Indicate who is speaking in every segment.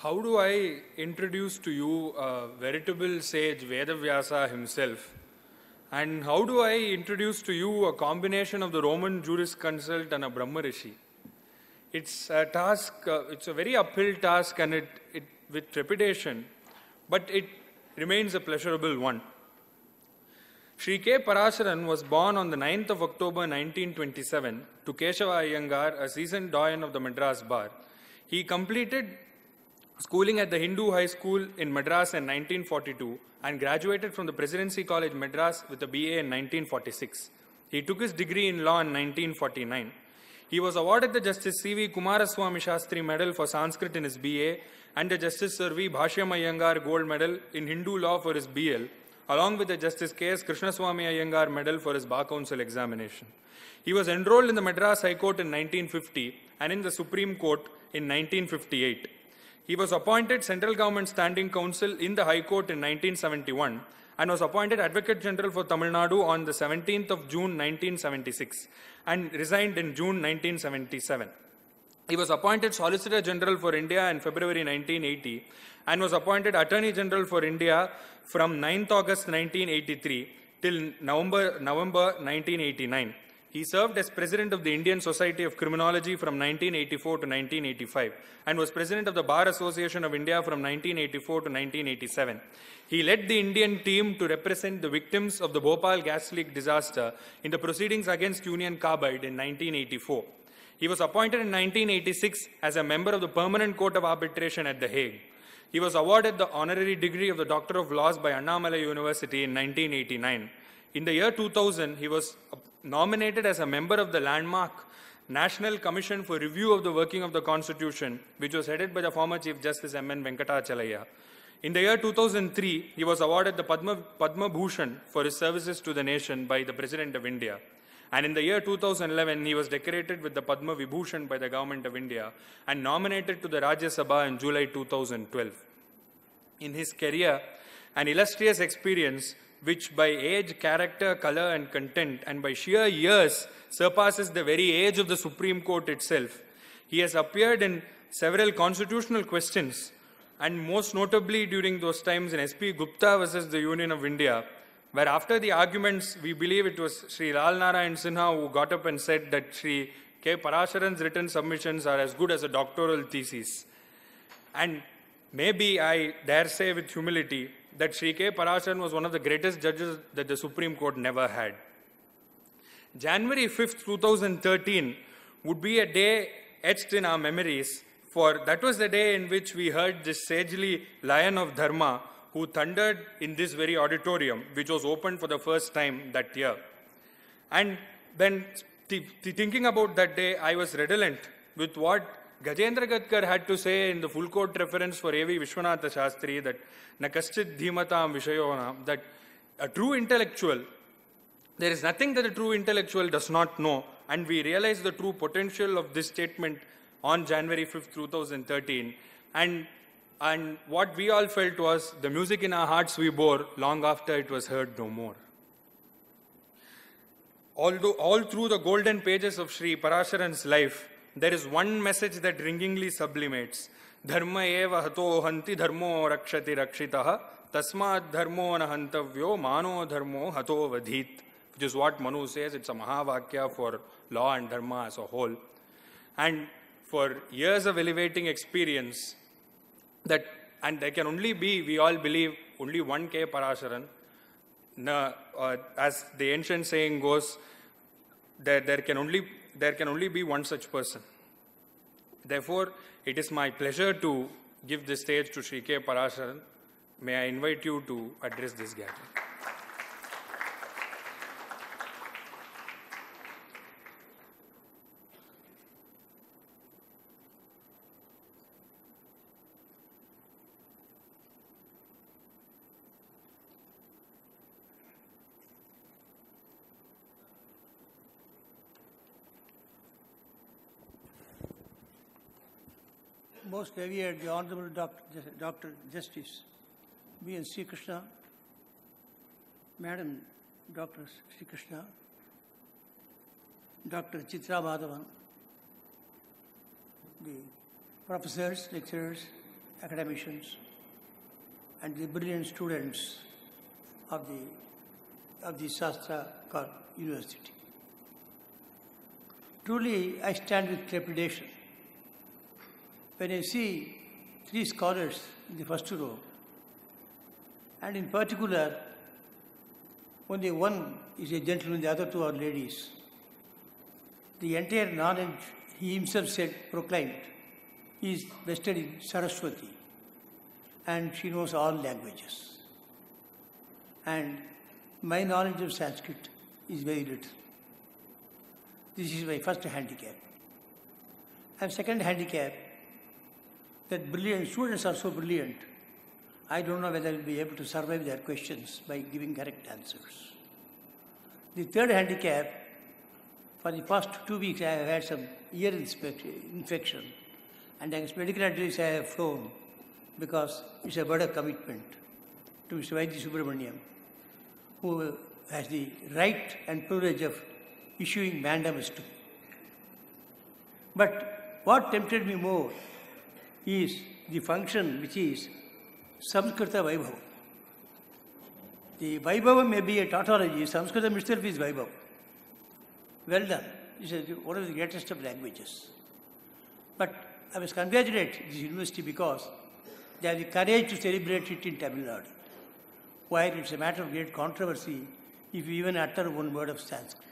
Speaker 1: How do I introduce to you a veritable sage Vedavyasa himself? And how do I introduce to you a combination of the Roman jurisconsult and a Brahmarishi? It's a task, uh, it's a very uphill task and it, it with trepidation, but it remains a pleasurable one. Sri K. Parasaran was born on the 9th of October 1927 to Keshava Iyengar, a seasoned doyen of the Madras Bar. He completed schooling at the Hindu High School in Madras in 1942 and graduated from the Presidency College Madras with a BA in 1946. He took his degree in law in 1949. He was awarded the Justice C.V. Kumaraswamy Shastri Medal for Sanskrit in his BA and the Justice Sir V. Iyengar Gold Medal in Hindu Law for his BL, along with the Justice K.S. Krishnaswamy Iyengar Medal for his Bar Council examination. He was enrolled in the Madras High Court in 1950 and in the Supreme Court in 1958. He was appointed Central Government Standing Counsel in the High Court in 1971 and was appointed Advocate General for Tamil Nadu on the 17th of June 1976 and resigned in June 1977. He was appointed Solicitor General for India in February 1980 and was appointed Attorney General for India from 9th August 1983 till November, November 1989. He served as president of the Indian Society of Criminology from 1984 to 1985 and was president of the Bar Association of India from 1984 to 1987. He led the Indian team to represent the victims of the Bhopal gas leak disaster in the proceedings against Union Carbide in 1984. He was appointed in 1986 as a member of the Permanent Court of Arbitration at The Hague. He was awarded the honorary degree of the Doctor of Laws by Annamalai University in 1989. In the year 2000, he was nominated as a member of the landmark National Commission for Review of the Working of the Constitution, which was headed by the former Chief Justice M.N. Venkatachaliah. In the year 2003, he was awarded the Padma, Padma Bhushan for his services to the nation by the President of India. And in the year 2011, he was decorated with the Padma Vibhushan by the Government of India and nominated to the Rajya Sabha in July 2012. In his career, an illustrious experience which by age, character, color, and content, and by sheer years, surpasses the very age of the Supreme Court itself. He has appeared in several constitutional questions, and most notably during those times in SP Gupta versus the Union of India, where after the arguments, we believe it was Sri Lal Narayan Sinha who got up and said that Sri K. Parasaran's written submissions are as good as a doctoral thesis. And maybe I dare say with humility, that Sri K. Parasaran was one of the greatest judges that the Supreme Court never had. January 5th, 2013 would be a day etched in our memories, for that was the day in which we heard this sagely lion of Dharma who thundered in this very auditorium, which was opened for the first time that year. And then th th thinking about that day, I was redolent with what Gajendragadkar had to say in the full court reference for A.V. Vishwanatha Shastri that nakaschit dhimatam vishayonam, that a true intellectual, there is nothing that a true intellectual does not know, and we realize the true potential of this statement on January 5th, 2013. And, and what we all felt was the music in our hearts we bore long after it was heard no more. Although all through the golden pages of Sri Parasaran's life, there is one message that ringingly sublimates धर्म एव हतो हन्ति धर्मो रक्षति रक्षितः तस्मात् धर्मो न हन्तव्यो मानो धर्मो हतो which is what Manu says. It's a Mahavakya for law and dharma as a whole. And for years of elevating experience, that and there can only be, we all believe, only one K Parasaran. Na, uh, as the ancient saying goes, there, there can only there can only be one such person. Therefore, it is my pleasure to give the stage to Sri K. Parasaran. May I invite you to address this gathering.
Speaker 2: most revered the Honorable Dr. Dr. Justice B. N. C. Krishna, Madam Dr. Sri Krishna, Dr. Chitra Madhavan, the professors, lecturers, academicians, and the brilliant students of the, of the Shastra University. Truly, I stand with trepidation when I see three scholars in the first row, and in particular, only one is a gentleman, the other two are ladies. The entire knowledge he himself said, proclaimed, is vested in Saraswati, and she knows all languages. And my knowledge of Sanskrit is very little. This is my first handicap. And second handicap that brilliant students are so brilliant. I don't know whether I'll be able to survive their questions by giving correct answers. The third handicap, for the past two weeks I have had some ear infection and as medical advice I have flown because it's a better commitment to Mr. Vaidya Subramaniam, who has the right and privilege of issuing mandamus to. But what tempted me more is the function which is Samskrita Vaibhavam. The Vaibhavam may be a tautology, Sanskritam itself is Vaibhavam. Well done. This is one of the greatest of languages. But I must congratulate this university because they have the courage to celebrate it in Tamil Nadu, while it's a matter of great controversy if you even utter one word of Sanskrit.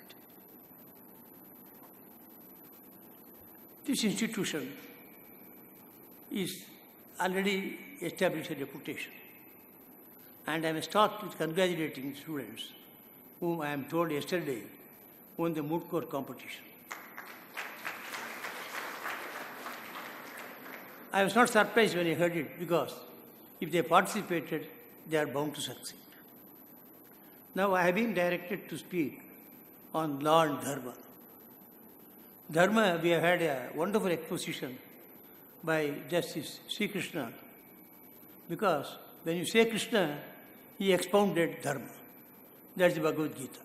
Speaker 2: This institution is already established a reputation. And I may start with congratulating students whom I am told yesterday won the moot court competition. I was not surprised when I heard it because if they participated, they are bound to succeed. Now I have been directed to speak on law and dharma. Dharma, we have had a wonderful exposition by Justice Sri Krishna. Because when you say Krishna, he expounded Dharma. That's the Bhagavad Gita.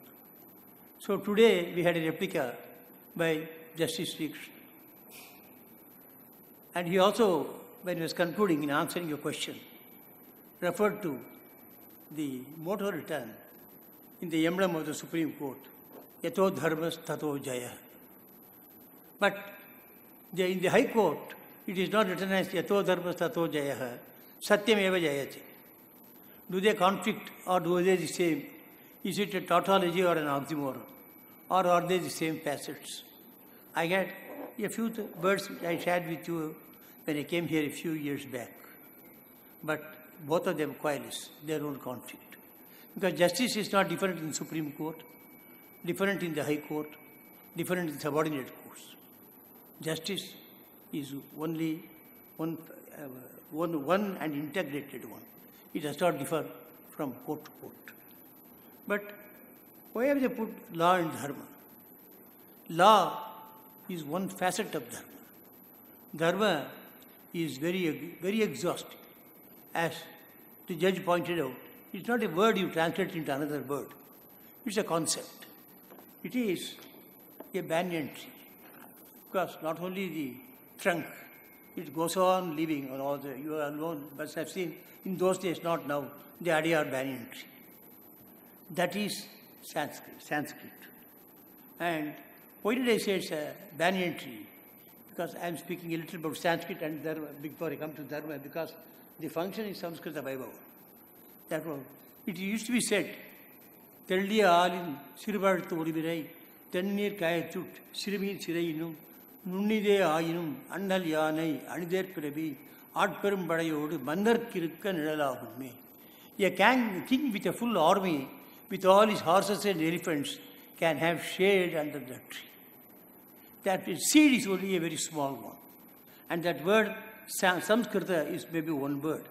Speaker 2: So today we had a replica by Justice Sri Krishna. And he also, when he was concluding in answering your question, referred to the motor return in the emblem of the Supreme Court, Yato Dharmas Tato Jaya. But in the High Court, it is not written as yato dharma tato jayaha. Satyam eva jayati. Do they conflict or do they the same? Is it a tautology or an oxymoron? Or are they the same facets? I had a few words I shared with you when I came here a few years back. But both of them querulous, their own conflict. Because justice is not different in Supreme Court, different in the High Court, different in subordinate courts. Justice is only one, uh, one, one and integrated one. It does not differ from court to court. But why have they put law and dharma? Law is one facet of dharma. Dharma is very, very exhaustive. As the judge pointed out, it's not a word you translate into another word. It's a concept. It is a banyan tree. Because not only the trunk. It goes on living on all the, you alone i have seen in those days, not now, the idea of banyan tree. That is Sanskrit, Sanskrit. And why did I say it's a banyan tree? Because I'm speaking a little about Sanskrit and Dharma before I come to Dharma, because the function is Samskrita Vaibhava. Therefore, it used to be said, தெள்ளிய ஆளின் சிறுபாழ்த்து ஒளிவிரை தென்னீர் காயத்துட் சிறுமியின் sirayinum." நுண்ணிதே ஆயினும் அண்ணல் யானை அணிதேற்பிறவி ஆட்பெரும் படையோடு மன்னர்க்கிருக்க நிழலாகுமே a gang king with a full army with all is horses and elephants can have shade under the tree that seed is only a very small one. And that word, Samskrita, is maybe one word.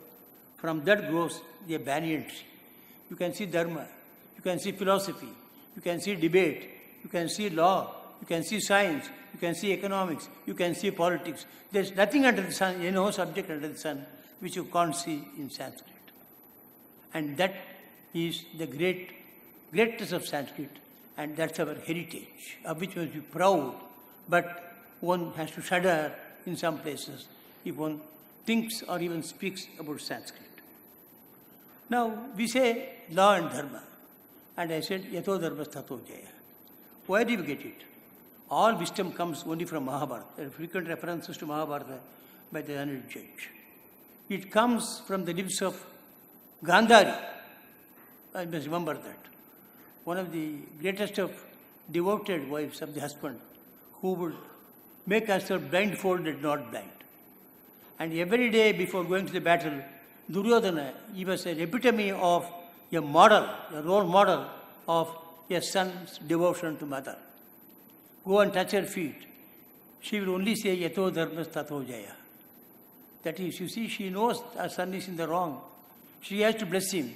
Speaker 2: From that grows the banyan tree. You can see dharma, you can see philosophy, you can see debate, you can see law, you can see science, you can see economics, you can see politics. There's nothing under the sun, you know, subject under the sun, which you can't see in Sanskrit. And that is the great, greatness of Sanskrit. And that's our heritage, of which we must be proud. But one has to shudder in some places if one thinks or even speaks about Sanskrit. Now, we say law and dharma. And I said, yato dharma stato jaya. Where do you get it? All wisdom comes only from Mahabharata. There are frequent references to Mahabharata by the Anil Judge. It comes from the lips of Gandhari. I must remember that. One of the greatest of devoted wives of the husband who would make herself blindfolded, not blind. And every day before going to the battle, Duryodhana, he was an epitome of a model, a role model of a son's devotion to mother. Go and touch her feet. She will only say, Yato dharmas tato jaya. That is, you see, she knows her son is in the wrong. She has to bless him.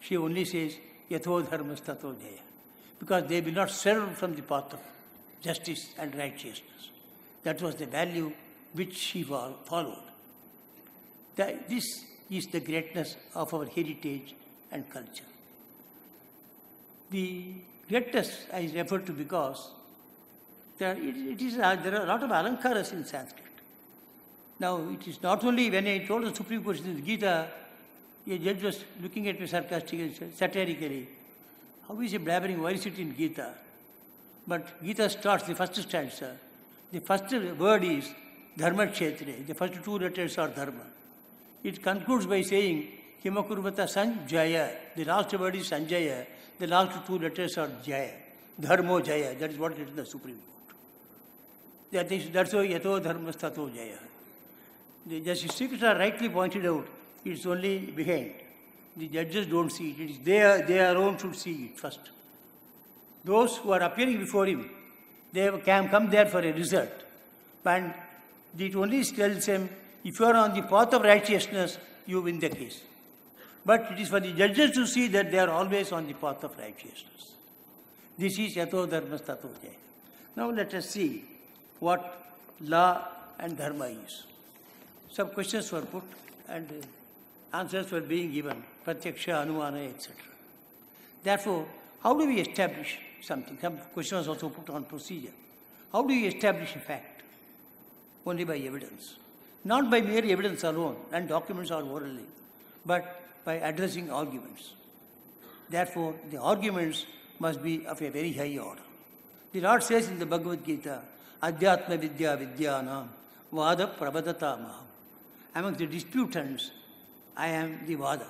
Speaker 2: She only says, Yato dharmas tato jaya. Because they will not serve from the path of justice and righteousness. That was the value which she followed. This is the greatness of our heritage and culture. The greatness I refer to because there, uh, it, it is, uh, there are a lot of alankaras in Sanskrit. Now, it is not only when I told the Supreme Court in the Gita, a judge was looking at me sarcastically, satirically. How is he blabbering? Why is it in Gita? But Gita starts the first stanza. The first word is Dharma Kshetre. The first two letters are Dharma. It concludes by saying Kimakurvata Sanjaya. The last word is Sanjaya. The last two letters are Jaya. Dharmo Jaya. That is what it is in the Supreme Court. That is, that's why yato dharmastato jaya. The justices are rightly pointed out, it's only behind. The judges don't see it. It is their, their own should see it first. Those who are appearing before him, they can come there for a result. And it only tells them, if you are on the path of righteousness, you win the case. But it is for the judges to see that they are always on the path of righteousness. This is yato dharmas jaya. Now let us see what law and dharma is. Some questions were put and answers were being given, pratyaksha, anumana, etc. Therefore, how do we establish something? Some questions also put on procedure. How do you establish a fact? Only by evidence. Not by mere evidence alone, and documents are orally, but by addressing arguments. Therefore, the arguments must be of a very high order. The Lord says in the Bhagavad Gita, Adhyatma Vidya Vidyana Vada Prabhadatamaha. Among the disputants, I am the Vada.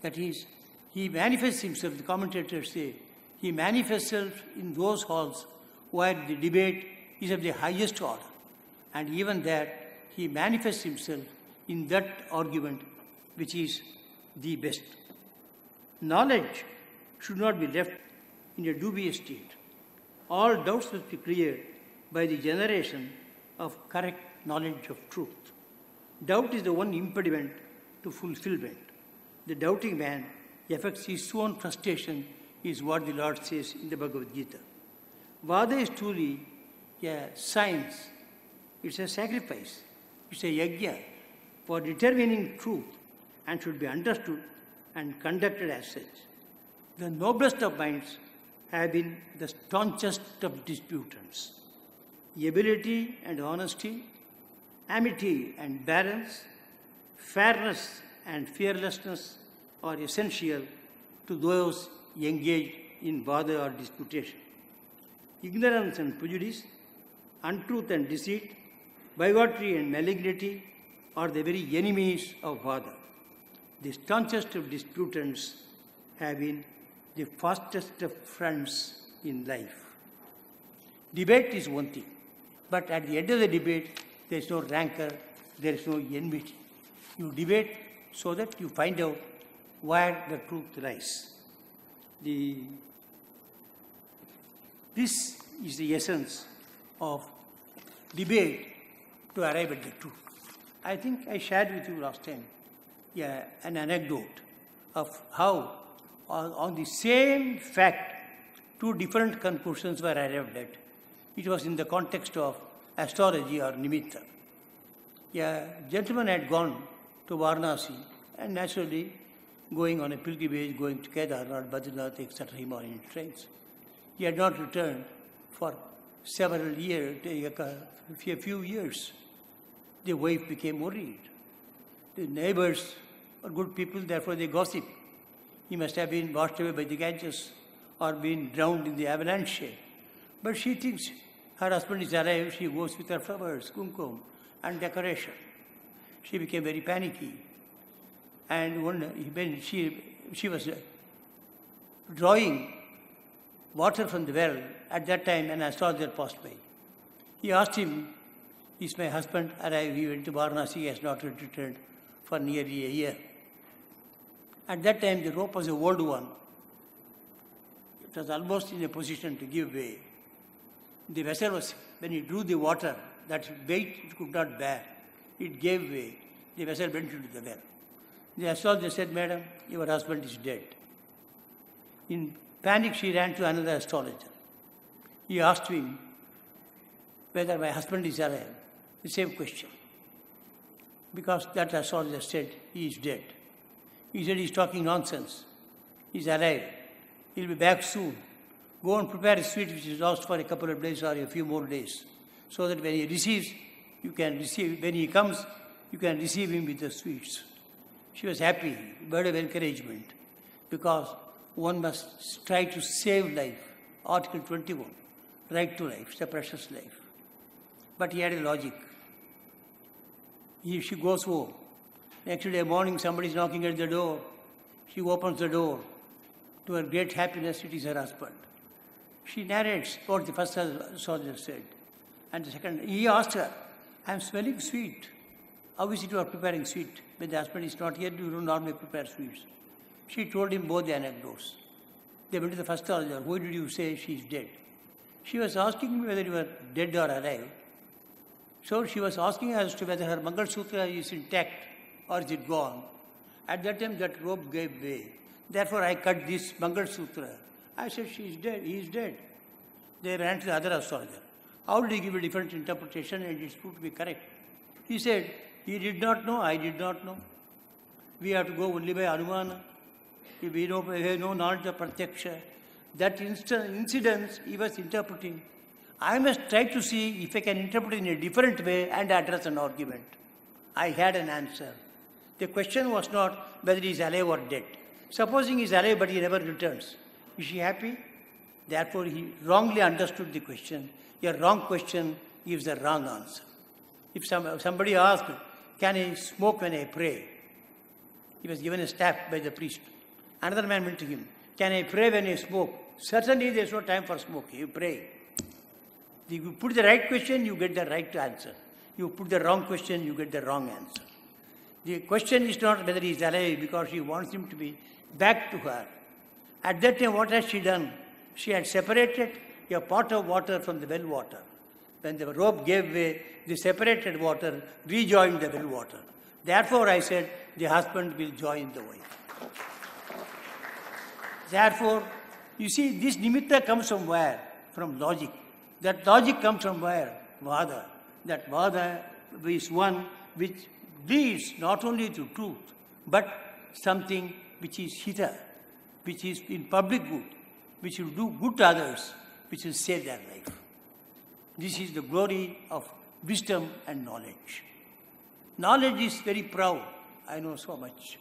Speaker 2: That is, he manifests himself, the commentators say, he manifests himself in those halls where the debate is of the highest order. And even there, he manifests himself in that argument which is the best. Knowledge should not be left in a dubious state. All doubts must be cleared by the generation of correct knowledge of truth. Doubt is the one impediment to fulfillment. The doubting man affects his own frustration, is what the Lord says in the Bhagavad Gita. Vada is truly a science, it's a sacrifice, it's a yajna for determining truth and should be understood and conducted as such. The noblest of minds have been the staunchest of disputants ability and honesty, amity and balance, fairness and fearlessness are essential to those engaged in vada or disputation. Ignorance and prejudice, untruth and deceit, bigotry and malignity are the very enemies of vada. The staunchest of disputants have been the fastest of friends in life. Debate is one thing. But at the end of the debate, there is no rancor, there is no enmity. You debate so that you find out where the truth lies. The, this is the essence of debate to arrive at the truth. I think I shared with you last time yeah, an anecdote of how on, on the same fact two different conclusions were arrived at. It was in the context of astrology or nimitta. A gentleman had gone to Varanasi and naturally going on a pilgrimage, going to Kedarnath, Badrinath, etc., Himalayan trains. He had not returned for several years, a few years. The wife became worried. The neighbors are good people, therefore they gossip. He must have been washed away by the Ganges or been drowned in the avalanche. But she thinks her husband is alive, she goes with her flowers, kumkum, and decoration. She became very panicky. And when, when she, she was uh, drawing water from the well at that time, and I saw passed by. He asked him, Is my husband alive? He went to Varanasi, he has not returned for nearly a year. At that time, the rope was a old one. It was almost in a position to give way. The vessel was, when it drew the water, that weight it could not bear. It gave way. The vessel went into the well. The astrologer said, Madam, your husband is dead. In panic, she ran to another astrologer. He asked him whether my husband is alive. The same question. Because that astrologer said, he is dead. He said, he's talking nonsense. He's alive. He'll be back soon go and prepare a sweet which is lost for a couple of days or a few more days. So that when he receives, you can receive, when he comes, you can receive him with the sweets. She was happy, word of encouragement, because one must try to save life. Article 21, right to life, it's a precious life. But he had a logic. If she goes home. Next day morning, somebody is knocking at the door. She opens the door. To her great happiness, it is her husband. She narrates what the first soldier said. And the second, he asked her, I'm smelling sweet. How is it you are preparing sweet? When the husband is not here, you don't normally prepare sweets? She told him both the anecdotes. They went to the first soldier, who did you say she is dead? She was asking me whether you are dead or alive. So she was asking as to whether her Mangal Sutra is intact or is it gone. At that time, that rope gave way. Therefore, I cut this Mangal Sutra I said, she's dead, he's dead. They ran to the other astrologer. How did he give a different interpretation and it's proved to be correct? He said, he did not know, I did not know. We have to go only by Anumana. If we know, we have no knowledge of Pratyaksha. That instant, incident he was interpreting. I must try to see if I can interpret in a different way and address an argument. I had an answer. The question was not whether he is alive or dead. Supposing he is alive but he never returns. Is she happy? Therefore, he wrongly understood the question. A wrong question gives a wrong answer. If some, somebody asked, Can I smoke when I pray? He was given a staff by the priest. Another man went to him, Can I pray when I smoke? Certainly, there's no time for smoking. You pray. You put the right question, you get the right answer. You put the wrong question, you get the wrong answer. The question is not whether he is alive because she wants him to be back to her. At that time, what had she done? She had separated a pot of water from the well water. When the rope gave way, the separated water rejoined the well water. Therefore, I said, the husband will join the wife. Therefore, you see, this nimitta comes from where? From logic. That logic comes from where? Vada. That vada is one which leads not only to truth, but something which is hita, which is in public good, which will do good to others, which will save their life. This is the glory of wisdom and knowledge. Knowledge is very proud. I know so much.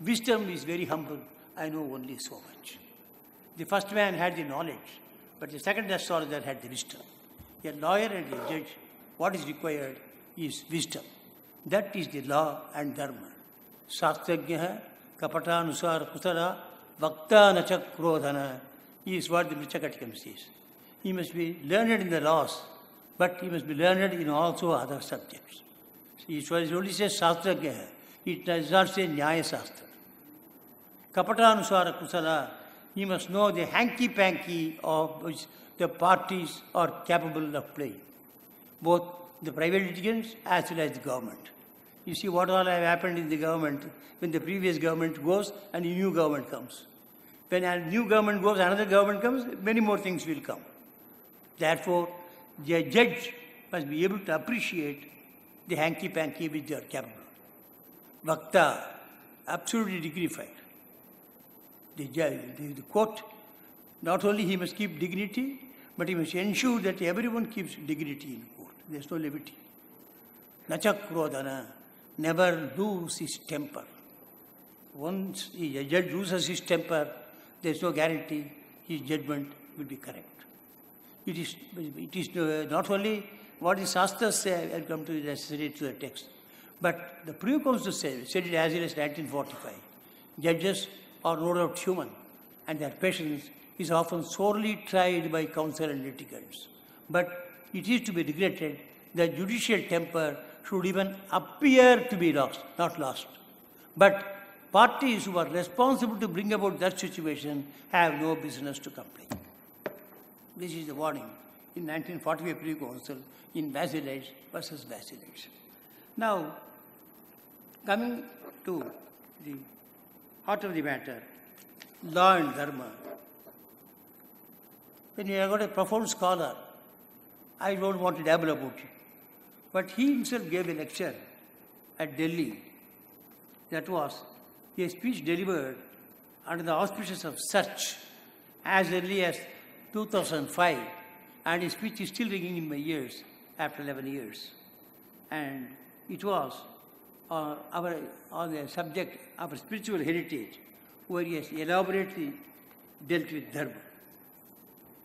Speaker 2: Wisdom is very humble. I know only so much. The first man had the knowledge, but the second astrologer had the wisdom. A lawyer and a judge, what is required is wisdom. That is the law and dharma. शास्त्रज्ञ है कपटानुसार Vakta nacha krodhana. He is what the Vrichakatikam says. He must be learned in the laws, but he must be learned in also other subjects. So Ishwar only says Shastragya hai. He does not say Nyaya Shastra. Kapatanusara Kusala, he must know the hanky-panky of which the parties are capable of playing, both the private litigants as well as the government. You see what all have happened in the government when the previous government goes and a new government comes. When a new government goes, another government comes, many more things will come. Therefore, the judge must be able to appreciate the hanky-panky with their are Vakta, absolutely dignified. The judge, the, the court, not only he must keep dignity, but he must ensure that everyone keeps dignity in court. There's no levity. Nachakrodana never lose his temper. Once a judge loses his temper, there is no guarantee his judgment will be correct. It is, it is uh, not only what the Shastras say, I will come to the necessity to the text, but the pre-comes to say. said it as early as 1945. Judges are no doubt human, and their patience is often sorely tried by counsel and litigants. But it is to be regretted that judicial temper should even appear to be lost, not lost. But parties who are responsible to bring about that situation have no business to complain. This is the warning in 1945 Privy Council in Vassiliades versus Vassiliades. Now, coming to the heart of the matter, law and dharma. When you are a profound scholar, I don't want to dabble about it. But he himself gave a lecture at Delhi. That was a speech delivered under the auspices of search as early as 2005, and his speech is still ringing in my ears after 11 years. And it was on, uh, our, on the subject of spiritual heritage, where he has elaborately dealt with Dharma.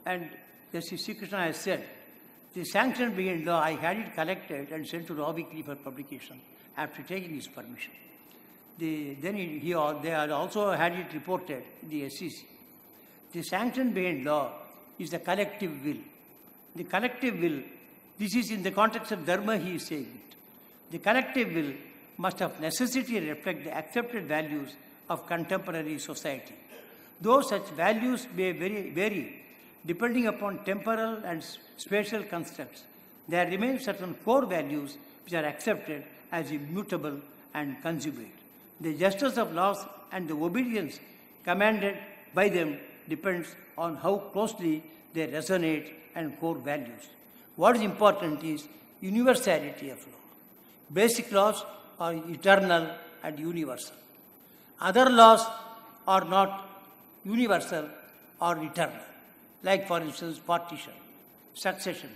Speaker 2: And as Sri Krishna has said, the sanction being law, I had it collected and sent to Law Weekly for publication after taking his permission. The, then he, he, they had also had it reported in the SEC. The sanction behind law is the collective will. The collective will, this is in the context of dharma he is saying it. The collective will must of necessity reflect the accepted values of contemporary society. Though such values may vary, vary depending upon temporal and spatial constructs, there remain certain core values which are accepted as immutable and consummate. The justice of laws and the obedience commanded by them depends on how closely they resonate and core values. What is important is universality of law. Basic laws are eternal and universal. Other laws are not universal or eternal like for instance partition, succession,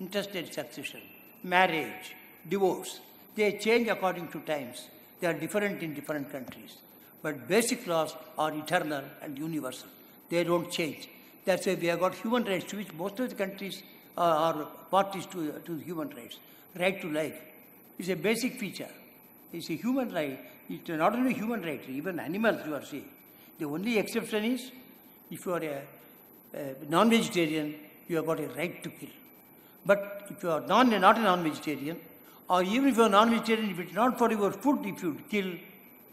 Speaker 2: intestate succession, marriage, divorce. They change according to times. They are different in different countries. But basic laws are eternal and universal. They don't change. That's why we have got human rights to which most of the countries uh, are parties to, to human rights. Right to life is a basic feature. It's a human right. It's not only human right, even animals you are seeing. The only exception is if you are a uh, non-vegetarian, you have got a right to kill. But if you are non, not a non-vegetarian, or even if you are non-vegetarian, if it's not for your food, if you kill,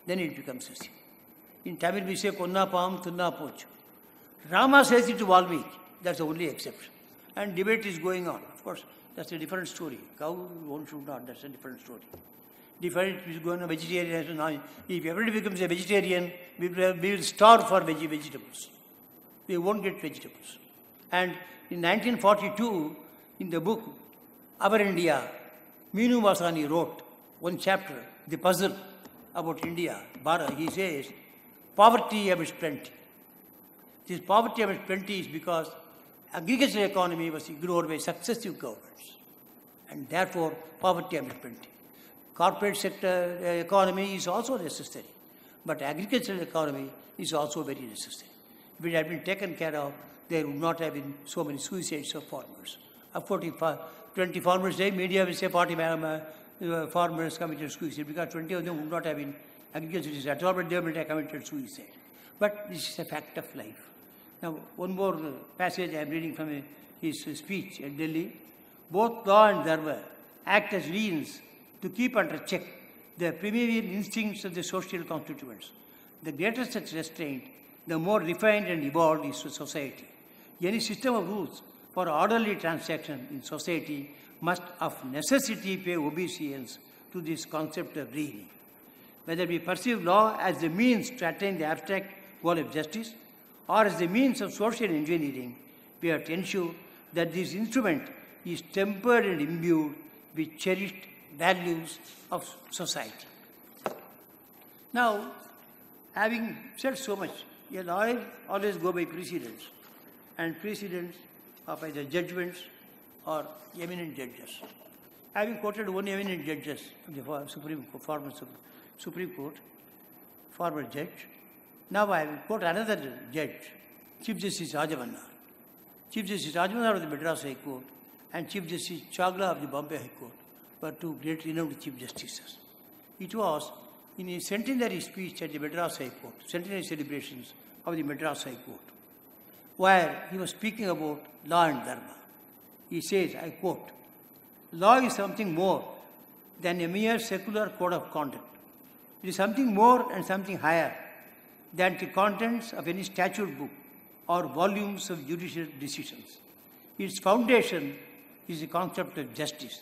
Speaker 2: then it becomes a sin. In Tamil we say, Konna paam, tunna poch." Rama says it to Valmiki. That's the only exception. And debate is going on, of course. That's a different story. Cow one should not, that's a different story. Different is going on vegetarian. If everybody becomes a vegetarian, we will starve for veggie vegetables they won't get vegetables. And in 1942, in the book Our India, Minoo Masani wrote one chapter, The Puzzle, about India, Bharat. He says, poverty amidst plenty. This poverty amidst plenty is because agricultural economy was ignored by successive governments. And therefore, poverty amidst plenty. Corporate sector uh, economy is also necessary. But agricultural economy is also very necessary would have been taken care of, there would not have been so many suicides of farmers. Of 40, uh, 20 farmers day, media will say 40 uh, farmers committed suicide because 20 of them would not have been agriculture is at all, but they have committed suicide. But this is a fact of life. Now, one more passage I am reading from his speech at Delhi. Both law and dharma act as means to keep under check the primeval instincts of the social constituents. The greatest such restraint the more refined and evolved is society. Any system of rules for orderly transaction in society must of necessity pay obeisance to this concept of reason. Whether we perceive law as the means to attain the abstract goal of justice or as the means of social engineering, we have to ensure that this instrument is tempered and imbued with cherished values of society. Now, having said so much a lawyer always go by precedents, and precedents are either judgments or eminent judges. Having quoted one eminent judges, of the Supreme Court, former Supreme Court, former judge, now I will quote another judge, Chief Justice Rajamannar. Chief Justice Rajamannar of the Madras High Court and Chief Justice Chagla of the Bombay High Court were two great renowned Chief Justices. It was in a centenary speech at the Madras High Court, centenary celebrations of the Madras High Court, where he was speaking about law and dharma. He says, I quote, law is something more than a mere secular code of conduct. It is something more and something higher than the contents of any statute book or volumes of judicial decisions. Its foundation is the concept of justice,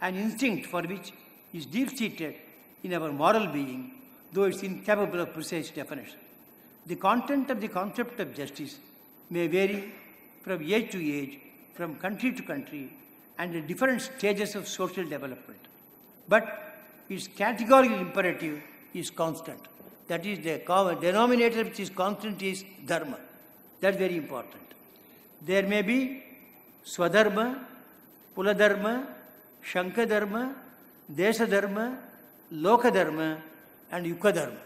Speaker 2: an instinct for which is deep-seated in our moral being, though it's incapable of precise definition. The content of the concept of justice may vary from age to age, from country to country, and in different stages of social development. But its categorical imperative is constant. That is, the common denominator which is constant is dharma. That's very important. There may be swadharma, puladharma, shankadharma, desadharma, Loka Dharma and Yuka Dharma.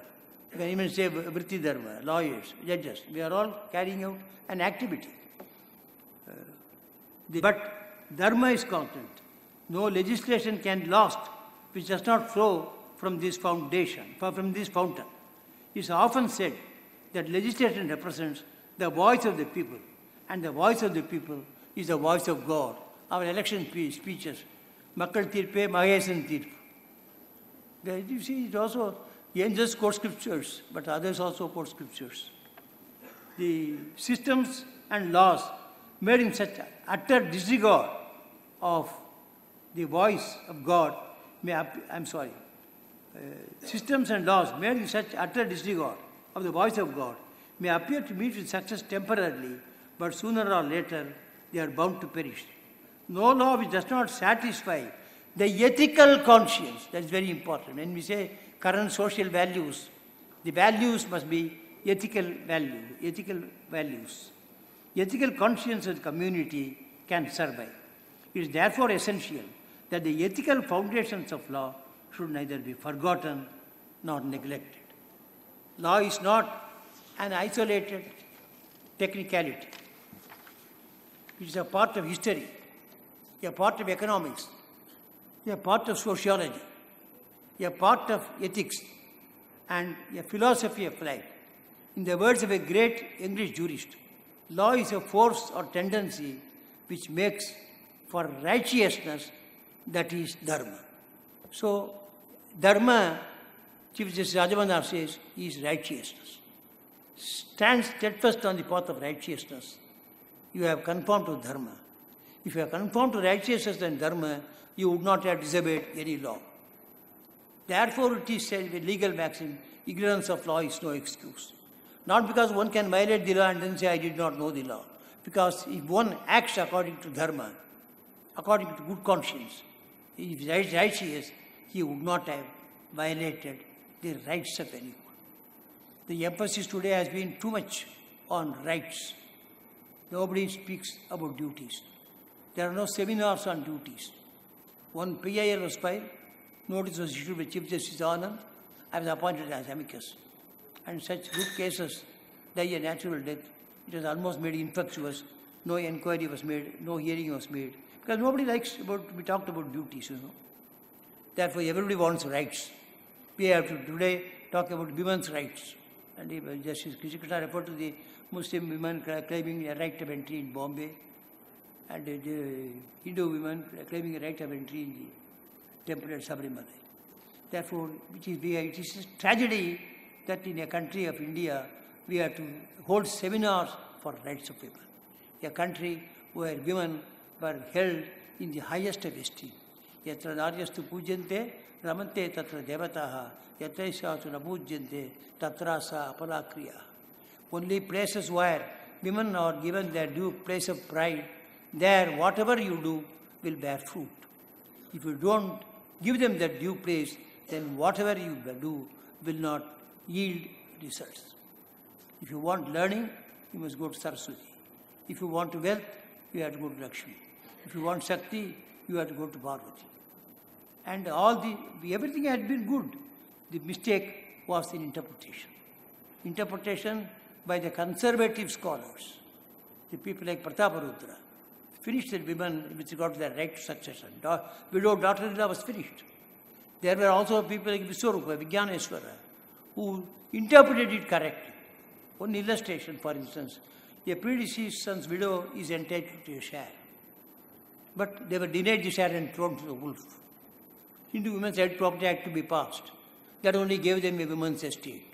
Speaker 2: You can even say Vritti Dharma, lawyers, judges. We are all carrying out an activity. Uh, the, but Dharma is constant. No legislation can last which does not flow from this foundation, from this fountain. It is often said that legislation represents the voice of the people, and the voice of the people is the voice of God. Our election speeches, Makkal Tirpe, Mahesan Tirpe. They, you see, it also, Yen just quotes scriptures, but others also quote scriptures. The systems and laws made in such utter disregard of the voice of God may, I'm sorry, uh, systems and laws made in such utter disregard of the voice of God may appear to meet with success temporarily, but sooner or later they are bound to perish. No law which does not satisfy the ethical conscience, that is very important. When we say current social values, the values must be ethical value, ethical values. Ethical conscience of the community can survive. It is therefore essential that the ethical foundations of law should neither be forgotten nor neglected. Law is not an isolated technicality. It is a part of history, a part of economics, a part of sociology, a part of ethics, and a philosophy of life. In the words of a great English jurist, law is a force or tendency which makes for righteousness, that is dharma. So, dharma, Chief Justice Rajamannar says, is righteousness. Stand steadfast on the path of righteousness. You have conformed to dharma. If you are conformed to righteousness and dharma, you would not have disobeyed any law. Therefore, it is said with legal maxim, ignorance of law is no excuse. Not because one can violate the law and then say, I did not know the law. Because if one acts according to dharma, according to good conscience, if he is righteous, he would not have violated the rights of anyone. The emphasis today has been too much on rights. Nobody speaks about duties. There are no seminars on duties. One PIL was filed, notice was issued by Chief Justice Anand. I was appointed as amicus. And such good cases die a natural death. It was almost made infectious. No inquiry was made, no hearing was made. Because nobody likes about to be talked about duties, you know. Therefore, everybody wants rights. We have to today talk about women's rights. And Justice Krishna reported to the Muslim women claiming a right of entry in Bombay and uh, the Hindu women claiming a right of entry in the temple at Sabarimala. Therefore, it is, it is a tragedy that in a country of India, we have to hold seminars for rights of women. A country where women were held in the highest of esteem. Yatra नार्यस्तु पूज्यन्ते ramante tatra devataha यत्रैषा तु न पूज्यन्ते तत्र सा Only places where women are given their due place of pride there whatever you do will bear fruit. If you don't give them that due place, then whatever you do will not yield results. If you want learning, you must go to Saraswati. If you want wealth, you have to go to Lakshmi. If you want Shakti, you have to go to Parvati. And all the, everything had been good. The mistake was in interpretation. Interpretation by the conservative scholars, the people like Prataparudra, finished the women with regard to their right to succession. Da, widow Daughter-in-law was finished. There were also people like Viswarupa, Vijnaneshwara, who interpreted it correctly. One illustration, for instance, a son's widow is entitled to a share. But they were denied the share and thrown to the wolf. Hindu Women's Right Property Act to be passed. That only gave them a women's estate.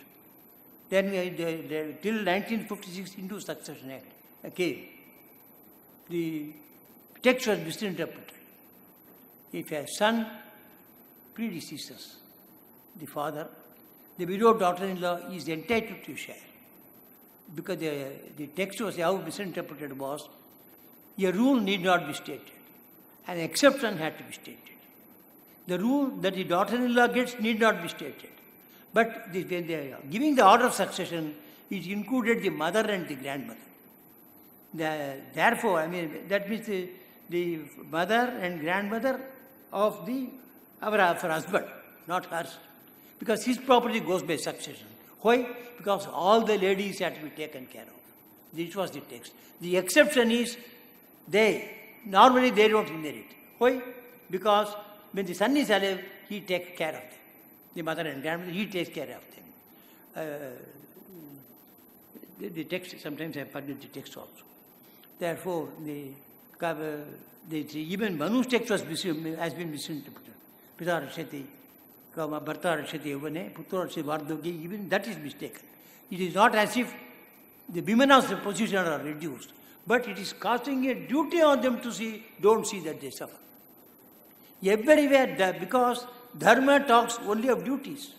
Speaker 2: Then, uh, the, the, till 1956, Hindu Succession Act came the text was misinterpreted. If a son predeceases the father, the widowed daughter-in-law is entitled to share. Because the, the text was how misinterpreted was, a rule need not be stated. An exception had to be stated. The rule that the daughter-in-law gets need not be stated. But the, when they are giving the order of succession, it included the mother and the grandmother the, therefore, I mean, that means the, the mother and grandmother of the our, our husband, not hers. Because his property goes by succession. Why? Because all the ladies had to be taken care of. This was the text. The exception is they. Normally they don't inherit. Why? Because when the son is alive, he takes care of them. The mother and grandmother, he takes care of them. Uh, the, the text, sometimes I forget the text also. Therefore, the, the even Manu's text was has been misinterpreted. Pita Rishati, Bharta Rishati, Putra Rishati, even that is mistaken. It is not as if the women of the position are reduced, but it is casting a duty on them to see, don't see that they suffer. Everywhere, because Dharma talks only of duties.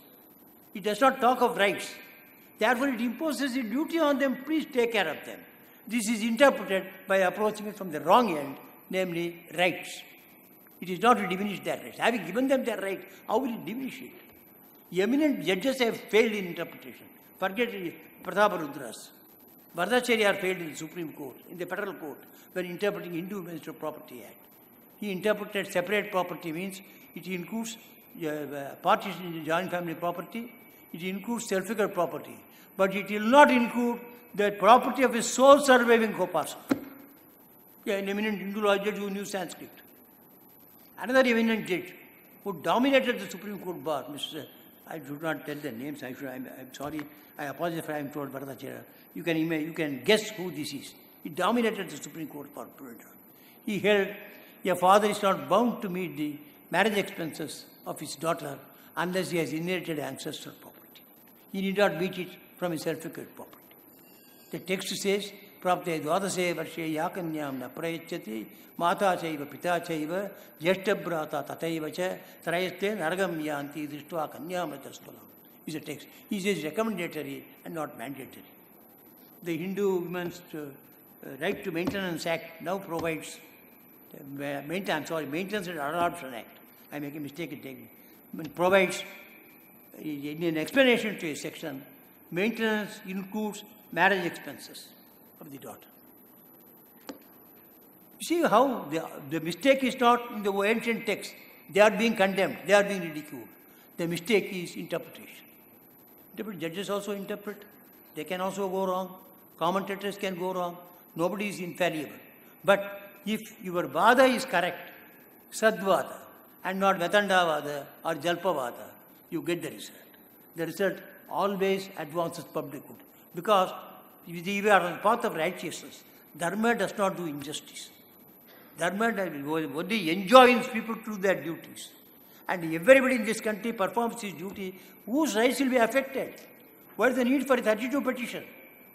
Speaker 2: It does not talk of rights. Therefore, it imposes a duty on them, please take care of them. This is interpreted by approaching it from the wrong end, namely rights. It is not to diminish their rights. Having given them their right, how will it diminish it? Eminent judges have failed in interpretation. Forget Prataparudras. Varadachariar failed in the Supreme Court, in the Federal Court, when interpreting Hindu Minister Property Act. He interpreted separate property means it includes uh, uh partition in joint family property, it includes self-figure property. But it will not include the property of a sole surviving coparcener. Yeah, an eminent Hindu lawyer who knew Sanskrit. Another eminent judge who dominated the Supreme Court bar, Mr. I do not tell the names. I should, I'm, I'm sorry. I apologize if I am told Bharatacharya. You can, you can guess who this is. He dominated the Supreme Court for Purita. He held a father is not bound to meet the marriage expenses of his daughter unless he has inherited ancestral property he need not meet it from his certificate property. The text says, Prabhupada Dvadase Varshe Yakanyam Naprayachati, Mata Chaiva Pita Chaiva, Jeshta Brata Tataiva Cha, Trayaste Nargam Yanti Dhrishtva Kanyam Rajasthalam. Is a text. He says recommendatory and not mandatory. The Hindu Women's uh, Right to Maintenance Act now provides, uh, maintenance. sorry, Maintenance and Adoption Act. I make a mistake in taking, provides in explanation to a section, maintenance includes marriage expenses of the daughter. You see how the, the mistake is not in the ancient text. They are being condemned, they are being ridiculed. The mistake is interpretation. Different judges also interpret. They can also go wrong. Commentators can go wrong. Nobody is infallible. But if your vada is correct, sadvada, and not vitandavada or jalpavada, you get the result. The result always advances public good because we are on the path of righteousness. Dharma does not do injustice. Dharma only enjoins people to their duties. And everybody in this country performs his duty, whose rights will be affected? What is the need for a 32 petition?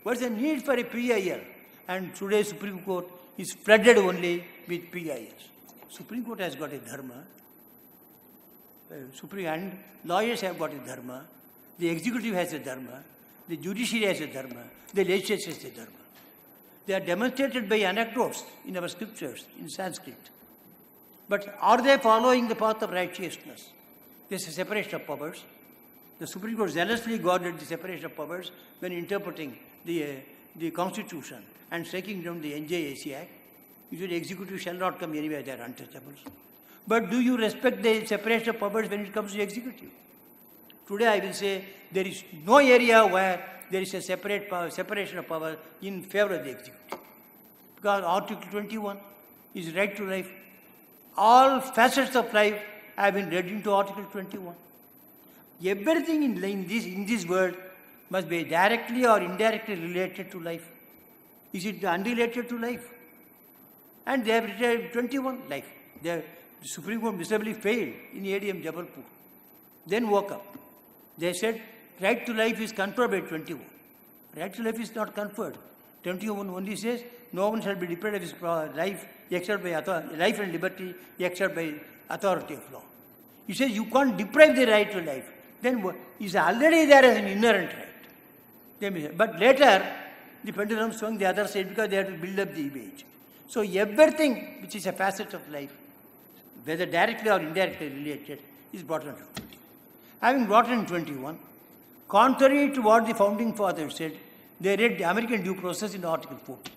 Speaker 2: What is the need for a PIL? And today Supreme Court is flooded only with PILs. Supreme Court has got a dharma uh, supreme and lawyers have got a dharma, the executive has a dharma, the judiciary has a dharma, the legislature has a dharma. They are demonstrated by anecdotes in our scriptures, in Sanskrit. But are they following the path of righteousness? There's a separation of powers. The Supreme Court zealously guarded the separation of powers when interpreting the, uh, the Constitution and striking down the NJAC Act. Usually, executive shall not come anywhere, they are untouchables. But do you respect the separation of powers when it comes to executive? Today I will say there is no area where there is a separate power, separation of power in favor of the executive. Because Article 21 is right to life. All facets of life have been read into Article 21. Everything in, in, this, in this world must be directly or indirectly related to life. Is it unrelated to life? And they have written 21 life. They have the Supreme Court miserably failed in ADM Jabalpur, then woke up. They said right to life is conferred by 21. Right to life is not conferred. 21 only says no one shall be deprived of his life except by authority, life and liberty except by authority of law. He says you can't deprive the right to life. Then is already there as an inherent right. But later the pendulum swung the other side because they had to build up the image. So everything which is a facet of life whether directly or indirectly related, is brought under 21. Having brought in 21, contrary to what the founding fathers said, they read the American due process in Article 14.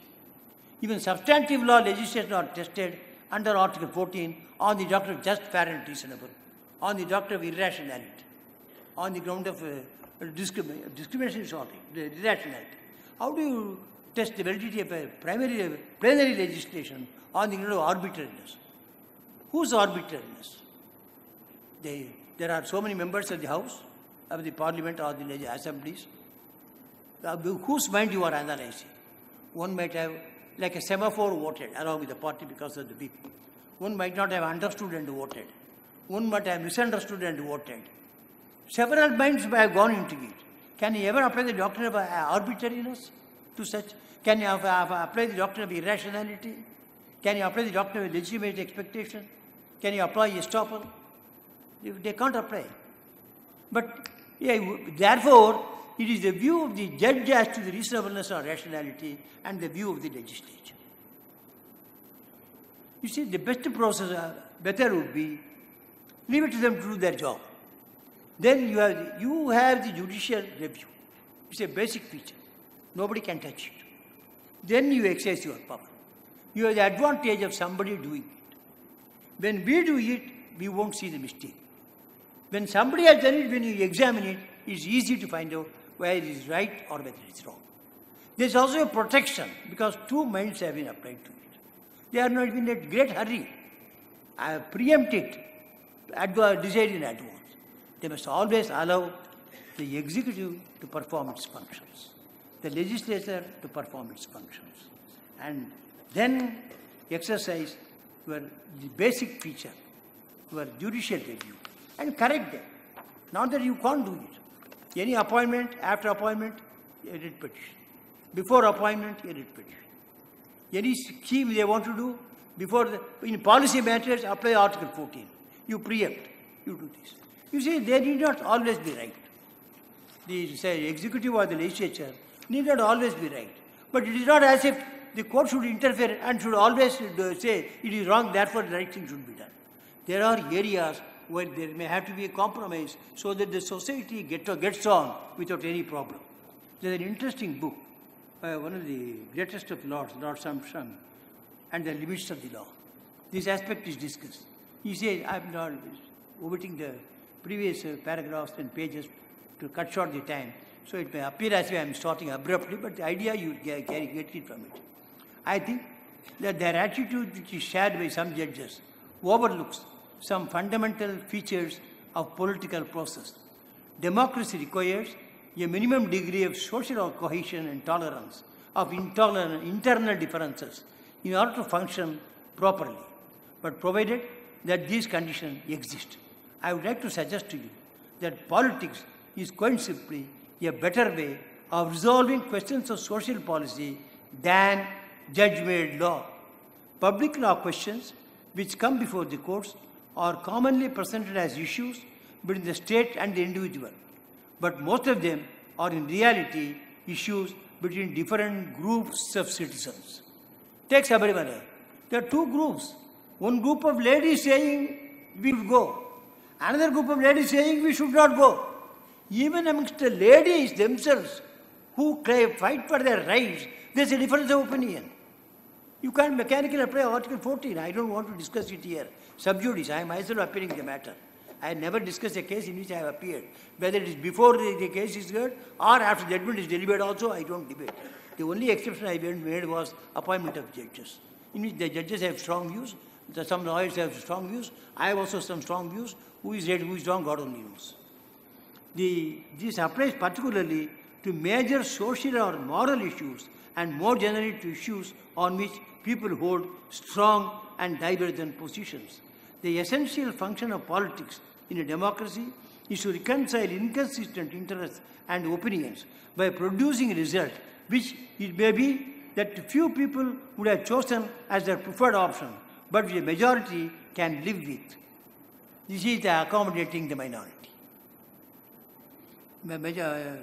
Speaker 2: Even substantive law legislation are tested under Article 14 on the doctrine of just, fair, and reasonable, on the doctrine of irrationality, on the ground of uh, discrimination, discrimination is all right, irrationality. How do you test the validity of a primary, uh, plenary legislation on the ground of arbitrariness? Whose arbitrariness? They, there are so many members of the House, of the Parliament or the assemblies. Uh, whose mind you are analyzing? One might have, like a semaphore, voted along with the party because of the people. One might not have understood and voted. One might have misunderstood and voted. Several minds may have gone into it. Can you ever apply the doctrine of uh, arbitrariness to such? Can you apply the doctrine of irrationality? Can you apply the doctrine of legitimate expectation? Can you apply estoppel? They can't apply. But yeah, therefore, it is the view of the judge as to the reasonableness or rationality and the view of the legislature. You see, the best process, uh, better would be leave it to them to do their job. Then you have, you have the judicial review. It's a basic feature. Nobody can touch it. Then you exercise your power. You have the advantage of somebody doing it. When we do it, we won't see the mistake. When somebody has done it, when you examine it, it's easy to find out whether it is right or whether it's wrong. There's also a protection because two minds have been applied to it. They are not in a great hurry. I have preempted, decided in advance. They must always allow the executive to perform its functions, the legislature to perform its functions, and then exercise your basic feature, your judicial review, and correct them. Not that you can't do it. Any appointment, after appointment, writ petition. Before appointment, writ petition. Any scheme they want to do, before the, in policy matters, apply Article 14. You preempt, you do this. You see, they need not always be right. The say, executive or the legislature need not always be right. But it is not as if the court should interfere and should always uh, say it is wrong, therefore the right thing should be done. There are areas where there may have to be a compromise so that the society get uh, gets on without any problem. There's an interesting book by one of the greatest of lords, Lord Sumption, and the limits of the law. This aspect is discussed. He says, I'm not omitting the previous uh, paragraphs and pages to cut short the time. So it may appear as if I'm starting abruptly, but the idea you get, get it from it. I think that their attitude, which is shared by some judges, overlooks some fundamental features of political process. Democracy requires a minimum degree of social cohesion and tolerance of intolerant internal differences in order to function properly, but provided that these conditions exist. I would like to suggest to you that politics is quite simply a better way of resolving questions of social policy than judge-made law. Public law questions which come before the courts are commonly presented as issues between the state and the individual, but most of them are in reality issues between different groups of citizens. Take Sabarimalai. There are two groups. One group of ladies saying we should go. Another group of ladies saying we should not go. Even amongst the ladies themselves who fight for their rights, there's a difference of opinion. You can't mechanically apply Article 14. I don't want to discuss it here. Sub judice, I am myself appearing the matter. I have never discussed a case in which I have appeared. Whether it is before the, the case is heard or after judgment is delivered also, I don't debate. The only exception I made was appointment of judges, in which the judges have strong views, some lawyers have strong views, I have also some strong views. Who is right, who is wrong, God only knows. The, this applies particularly to major social or moral issues and more generally to issues on which people hold strong and divergent positions. The essential function of politics in a democracy is to reconcile inconsistent interests and opinions by producing results which it may be that few people would have chosen as their preferred option, but the majority can live with. This is accommodating the minority. Uh,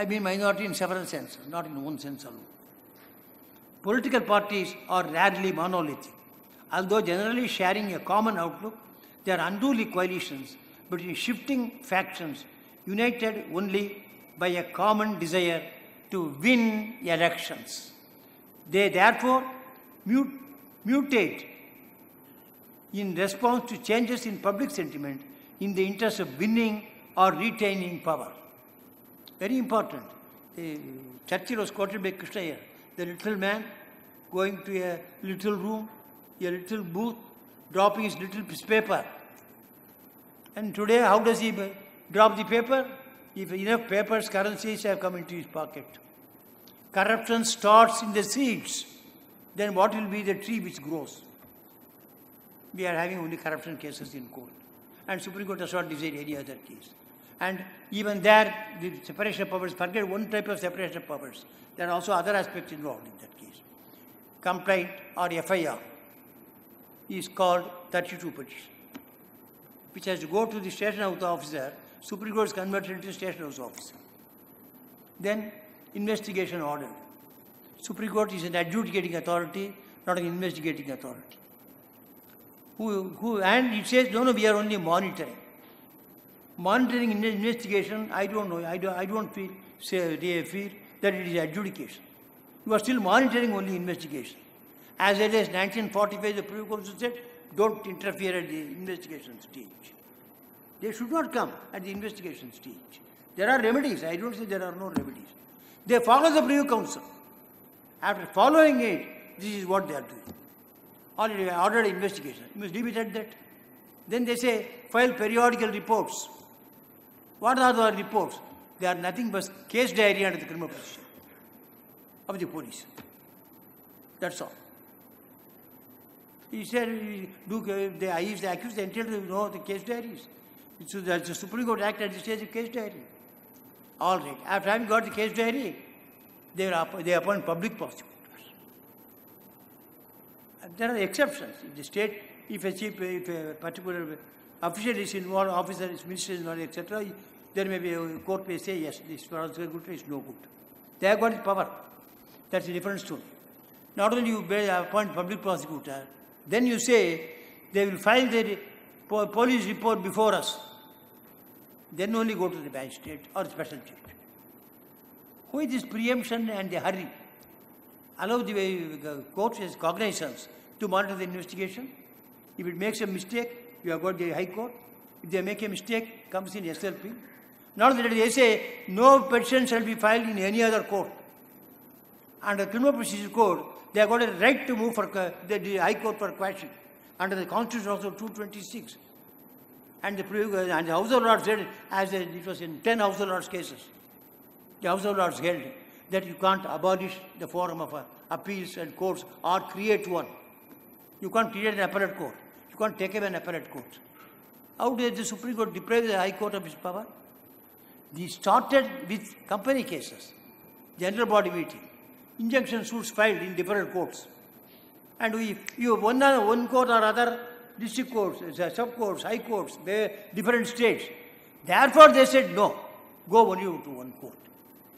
Speaker 2: i mean, minority in several senses, not in one sense alone. Political parties are rarely monolithic. Although generally sharing a common outlook, they are unduly coalitions between shifting factions united only by a common desire to win elections. They therefore mut mutate in response to changes in public sentiment in the interest of winning or retaining power very important. The Churchill was quoted by Krishna The little man going to a little room, a little booth, dropping his little piece of paper. And today, how does he drop the paper? If enough papers, currencies have come into his pocket. Corruption starts in the seeds. Then what will be the tree which grows? We are having only corruption cases in court. And Supreme Court has not decided any other case. And even there, the separation of powers, forget one type of separation of powers. There are also other aspects involved in that case. Complaint or FIR is called 32 petition, which has to go to the station house officer. Supreme Court is converted into station house officer. Then investigation order. Supreme Court is an adjudicating authority, not an investigating authority. Who, who, and it says, no, no, we are only monitoring monitoring investigation, I don't know. I don't, I don't feel, say, they feel that it is adjudication. You are still monitoring only investigation. As it is 1945, the Supreme Court said, don't interfere at the investigation stage. They should not come at the investigation stage. There are remedies. I don't say there are no remedies. They follow the Privy Council. After following it, this is what they are doing. Already ordered investigation. You must leave it at that. Then they say, file periodical reports. What are the reports? They are nothing but case diary under the criminal procedure of the police. That's all. He said, look, uh, the accused, the accused until to know the case diaries. So that the Supreme Court Act at stage, the case diary. All right. After having got the case diary, they, are, they appoint public prosecutors. There are exceptions. If the state, if a chief, if a particular official is involved, officer minister is involved, etc., there may be a court may say, yes, this prosecutor is no good. They have got the power. That's a different story. Not only you appoint public prosecutor, then you say they will file their police report before us. Then only go to the magistrate or special judge. Who is this preemption and the hurry, allow the court as cognizance to monitor the investigation. If it makes a mistake, you have got the High Court. If they make a mistake, comes in SLP. Not that they say no petition shall be filed in any other court. Under the Criminal Procedure Code, they have got a right to move for the High Court for quashing. Under the Constitution also 226. And the, and the House of Lords said, as it was in 10 House of Lords cases, the House of Lords held that you can't abolish the forum of uh, appeals and courts or create one. You can't create an appellate court. You can't take away an appellate court. How did the Supreme Court deprive the High Court of its power? We started with company cases, general body meeting, injunction suits filed in different courts. And we, you one, one court or other, district courts, uh, sub courts, high courts, the different states. Therefore, they said no, go only to one court.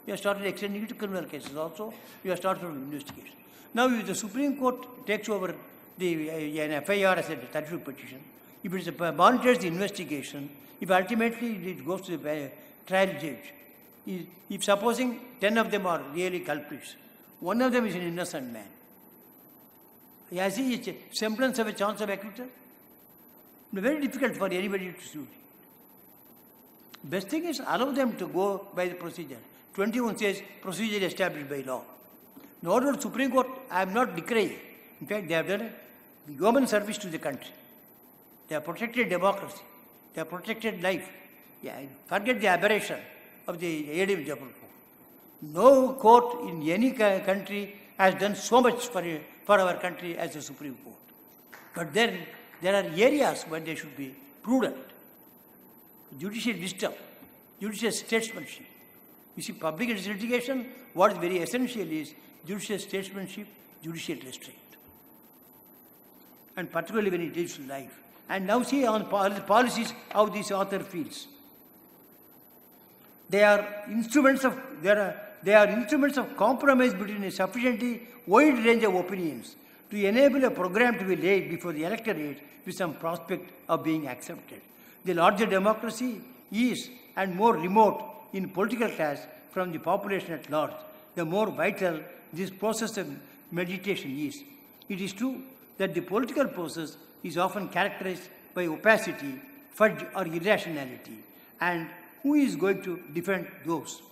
Speaker 2: We have started extending it to criminal cases also. We have started investigation. Now, if the Supreme Court takes over the uh, an FIR as a petition, if it monitors the investigation, if ultimately it goes to the uh, trial judge. If supposing 10 of them are really culprits, one of them is an innocent man. Has he a semblance of a chance of acquittal? Very difficult for anybody to do. Best thing is allow them to go by the procedure. 21 says procedure established by law. The order of Supreme Court, I am not decrying. In fact, they have done a human service to the country. They have protected democracy. They have protected life. Yeah, forget the aberration of the AD Jabalpur. No court in any country has done so much for, for our country as the Supreme Court. But then there are areas where they should be prudent. Judicial wisdom, judicial statesmanship. You see, public litigation, what is very essential is judicial statesmanship, judicial restraint. And particularly when it deals with life. And now see on policies how this author feels. They are instruments of, they are, they are instruments of compromise between a sufficiently wide range of opinions to enable a program to be laid before the electorate with some prospect of being accepted. The larger democracy is and more remote in political class from the population at large, the more vital this process of meditation is. It is true that the political process is often characterized by opacity, fudge or irrationality, and who is going to defend those?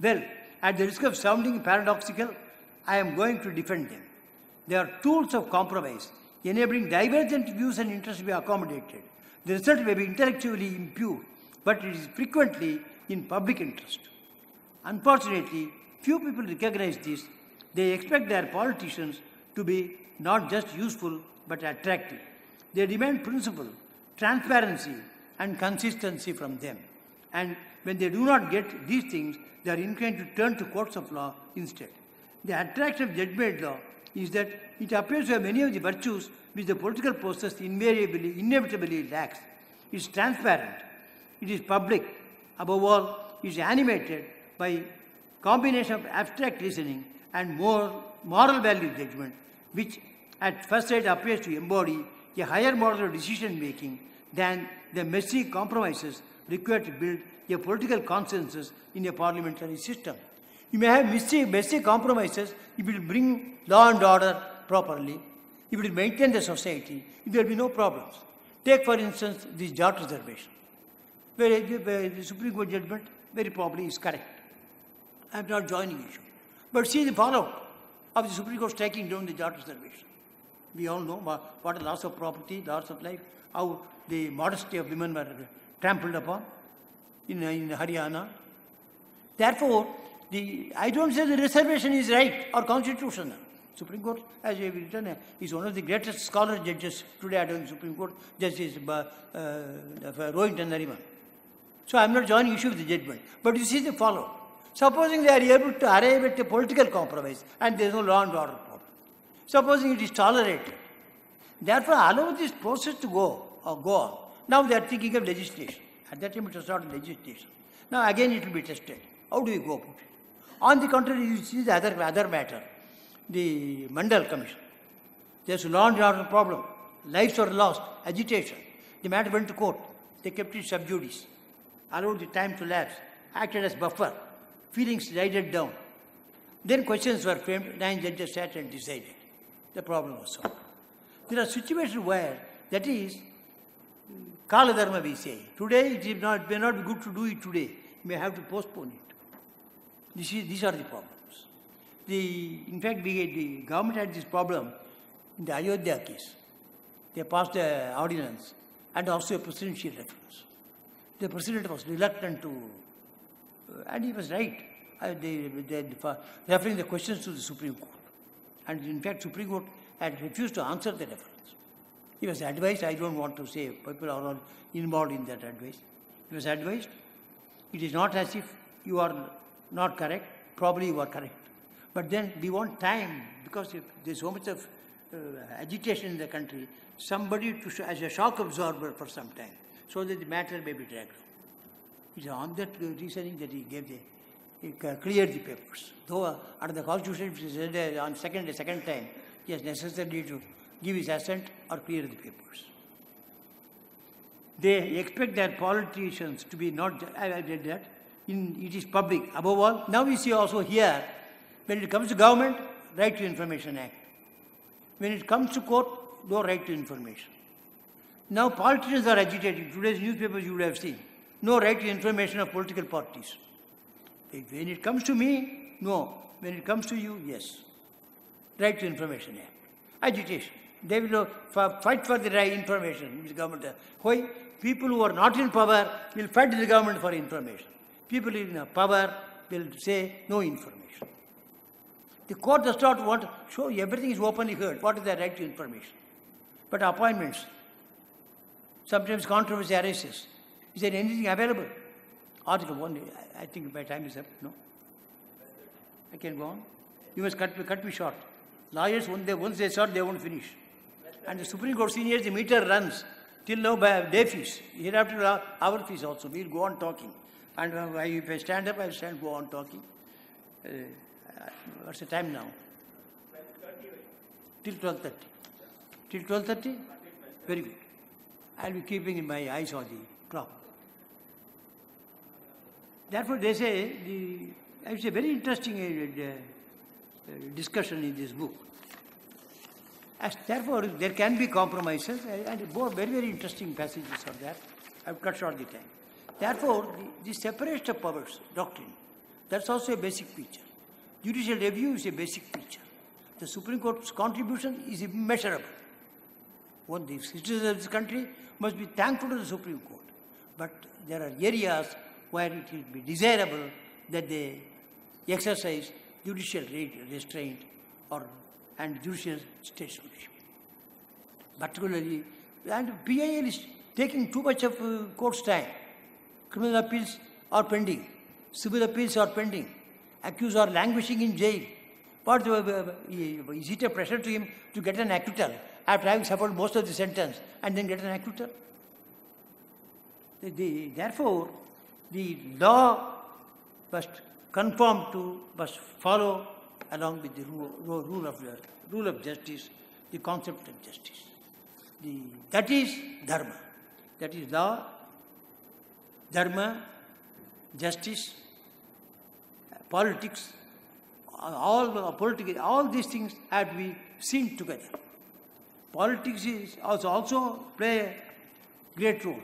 Speaker 2: Well, at the risk of sounding paradoxical, I am going to defend them. They are tools of compromise, enabling divergent views and interests to be accommodated. The result may be intellectually impure, but it is frequently in public interest. Unfortunately, few people recognize this. They expect their politicians to be not just useful, but attractive. They demand principle, transparency, and consistency from them. And when they do not get these things, they are inclined to turn to courts of law instead. The attraction of judgment law is that it appears to have many of the virtues which the political process invariably, inevitably lacks. It is transparent, it is public, above all, it is animated by combination of abstract reasoning and more moral value judgment, which at first sight appears to embody a higher model of decision making than the messy compromises required to build a political consensus in a parliamentary system. You may have basic, basic compromises if it will bring law and order properly, if it will maintain the society, there will be no problems. Take, for instance, this Jat reservation, where, where the Supreme Court judgment very probably is correct. I am not joining issue. But see the fallout of the Supreme Court striking down the Jat reservation. We all know what a loss of property, loss of life, how the modesty of women were trampled upon in, in Haryana. Therefore, the, I don't say the reservation is right or constitutional. Supreme Court, as we have written, is one of the greatest scholar judges today at the Supreme Court, Justice uh, uh, Nariman. So I am not joining issue with the judgment. But you see the follow. Supposing they are able to arrive at a political compromise and there is no law and order problem. Supposing it is tolerated. Therefore, allow this process to go or go on. Now they are thinking of legislation. At that time it was not legislation. Now again it will be tested. How do you go about it? On the contrary, you see the other, other matter, the Mandal Commission. There's a law and problem. Lives were lost, agitation. The matter went to court. They kept it sub judice, allowed the time to lapse, acted as buffer. Feelings died down. Then questions were framed, nine judges sat and decided. The problem was solved. There are situations where, that is, Kala Dharma we say. Today it not, may not be good to do it today. You may have to postpone it. This is, these are the problems. The, in fact, the, the government had this problem in the Ayodhya case. They passed the ordinance and also a presidential reference. The president was reluctant to, uh, and he was right, uh, they, they, they, referring the questions to the Supreme Court. And in fact, Supreme Court had refused to answer the reference. He was advised, I don't want to say, people are all involved in that advice. He was advised, it is not as if you are not correct, probably you are correct. But then we want time, because there's so much of uh, agitation in the country, somebody to, as a shock absorber for some time, so that the matter may be dragged It's on that reasoning that he gave the, he cleared the papers. Though uh, under the constitution, it is on second, second time, it is necessarily to give his assent or clear the papers. They expect their politicians to be not, I, did that, in, it is public. Above all, now we see also here, when it comes to government, Right to Information Act. When it comes to court, no right to information. Now politicians are agitating. Today's newspapers you would have seen. No right to information of political parties. When it comes to me, no. When it comes to you, yes. Right to Information Act. Agitation. They will uh, fight for the right information The government Why? People who are not in power will fight the government for information. People in uh, power will say no information. The court does not want to show everything is openly heard. What is the right to information? But appointments, sometimes controversy arises. Is there anything available? Article 1, I think my time is up. No? I can go on? You must cut, cut me short. Lawyers, once they, once they start, they won't finish. And the Supreme Court seniors, the meter runs till now by day fees. Hereafter, uh, our fees also. We'll go on talking. And uh, if I stand up, I'll stand, go on talking. Uh, uh what's the time now? Till 12.30. Till 12.30? Very good. I'll be keeping in my eyes on the clock. Therefore, they say, the, I would say, very interesting uh, uh, discussion in this book. As, therefore, there can be compromises, eh, and more very, very interesting passages are there. I've cut short the time. Therefore, the, the separation of powers doctrine, that's also a basic feature. Judicial review is a basic feature. The Supreme Court's contribution is immeasurable. One, the citizens of this country must be thankful to the Supreme Court. But there are areas where it will be desirable that they exercise judicial restraint or and judicial status, Particularly, and PIL is taking too much of uh, court's time. Criminal appeals are pending. Civil appeals are pending. Accused are languishing in jail. But uh, uh, is it a pressure to him to get an acquittal after having suffered most of the sentence and then get an acquittal? The, therefore, the law must conform to, must follow along with the rule, rule, of, uh, rule of justice, the concept of justice. The, that is dharma. That is law, dharma, justice, politics, all, political, all these things had to be seen together. Politics is also, also play a great role.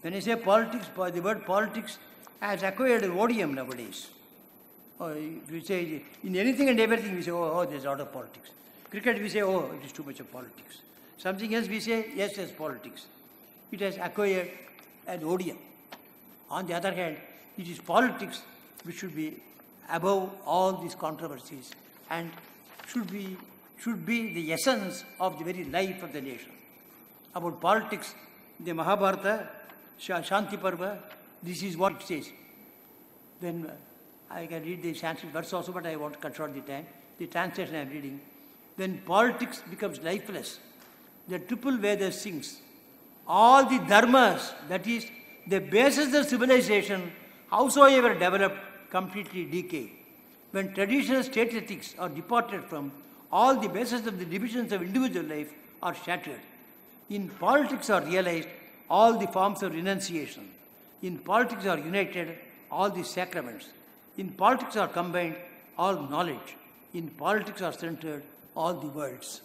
Speaker 2: When I say politics, the word politics has acquired an odium nowadays. Oh, if you say, in anything and everything, we say, oh, oh, there's a lot of politics. Cricket, we say, oh, it is too much of politics. Something else, we say, yes, there's politics. It has acquired an odium. On the other hand, it is politics which should be above all these controversies and should be, should be the essence of the very life of the nation. About politics, the Mahabharata, Shanti Parva, this is what it says. Then I can read the Sanskrit verse also, but I want to control the time. The translation I am reading. When politics becomes lifeless, the triple Veda sinks. All the dharmas, that is, the basis of civilization, howsoever developed, completely decay. When traditional state ethics are departed from, all the basis of the divisions of individual life are shattered. In politics are realized all the forms of renunciation. In politics are united all the sacraments. In politics are combined all knowledge. In politics are centered all the worlds.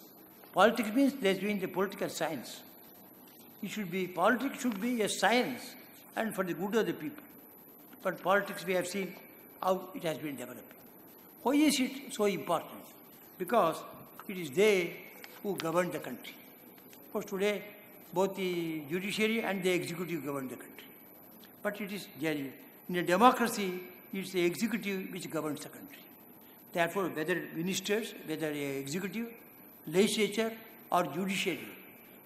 Speaker 2: Politics means there's been the political science. It should be, politics should be a science and for the good of the people. But politics we have seen how it has been developed. Why is it so important? Because it is they who govern the country. Of course, today both the judiciary and the executive govern the country. But it is in a democracy, it's the executive which governs the country. Therefore, whether ministers, whether executive, legislature, or judiciary,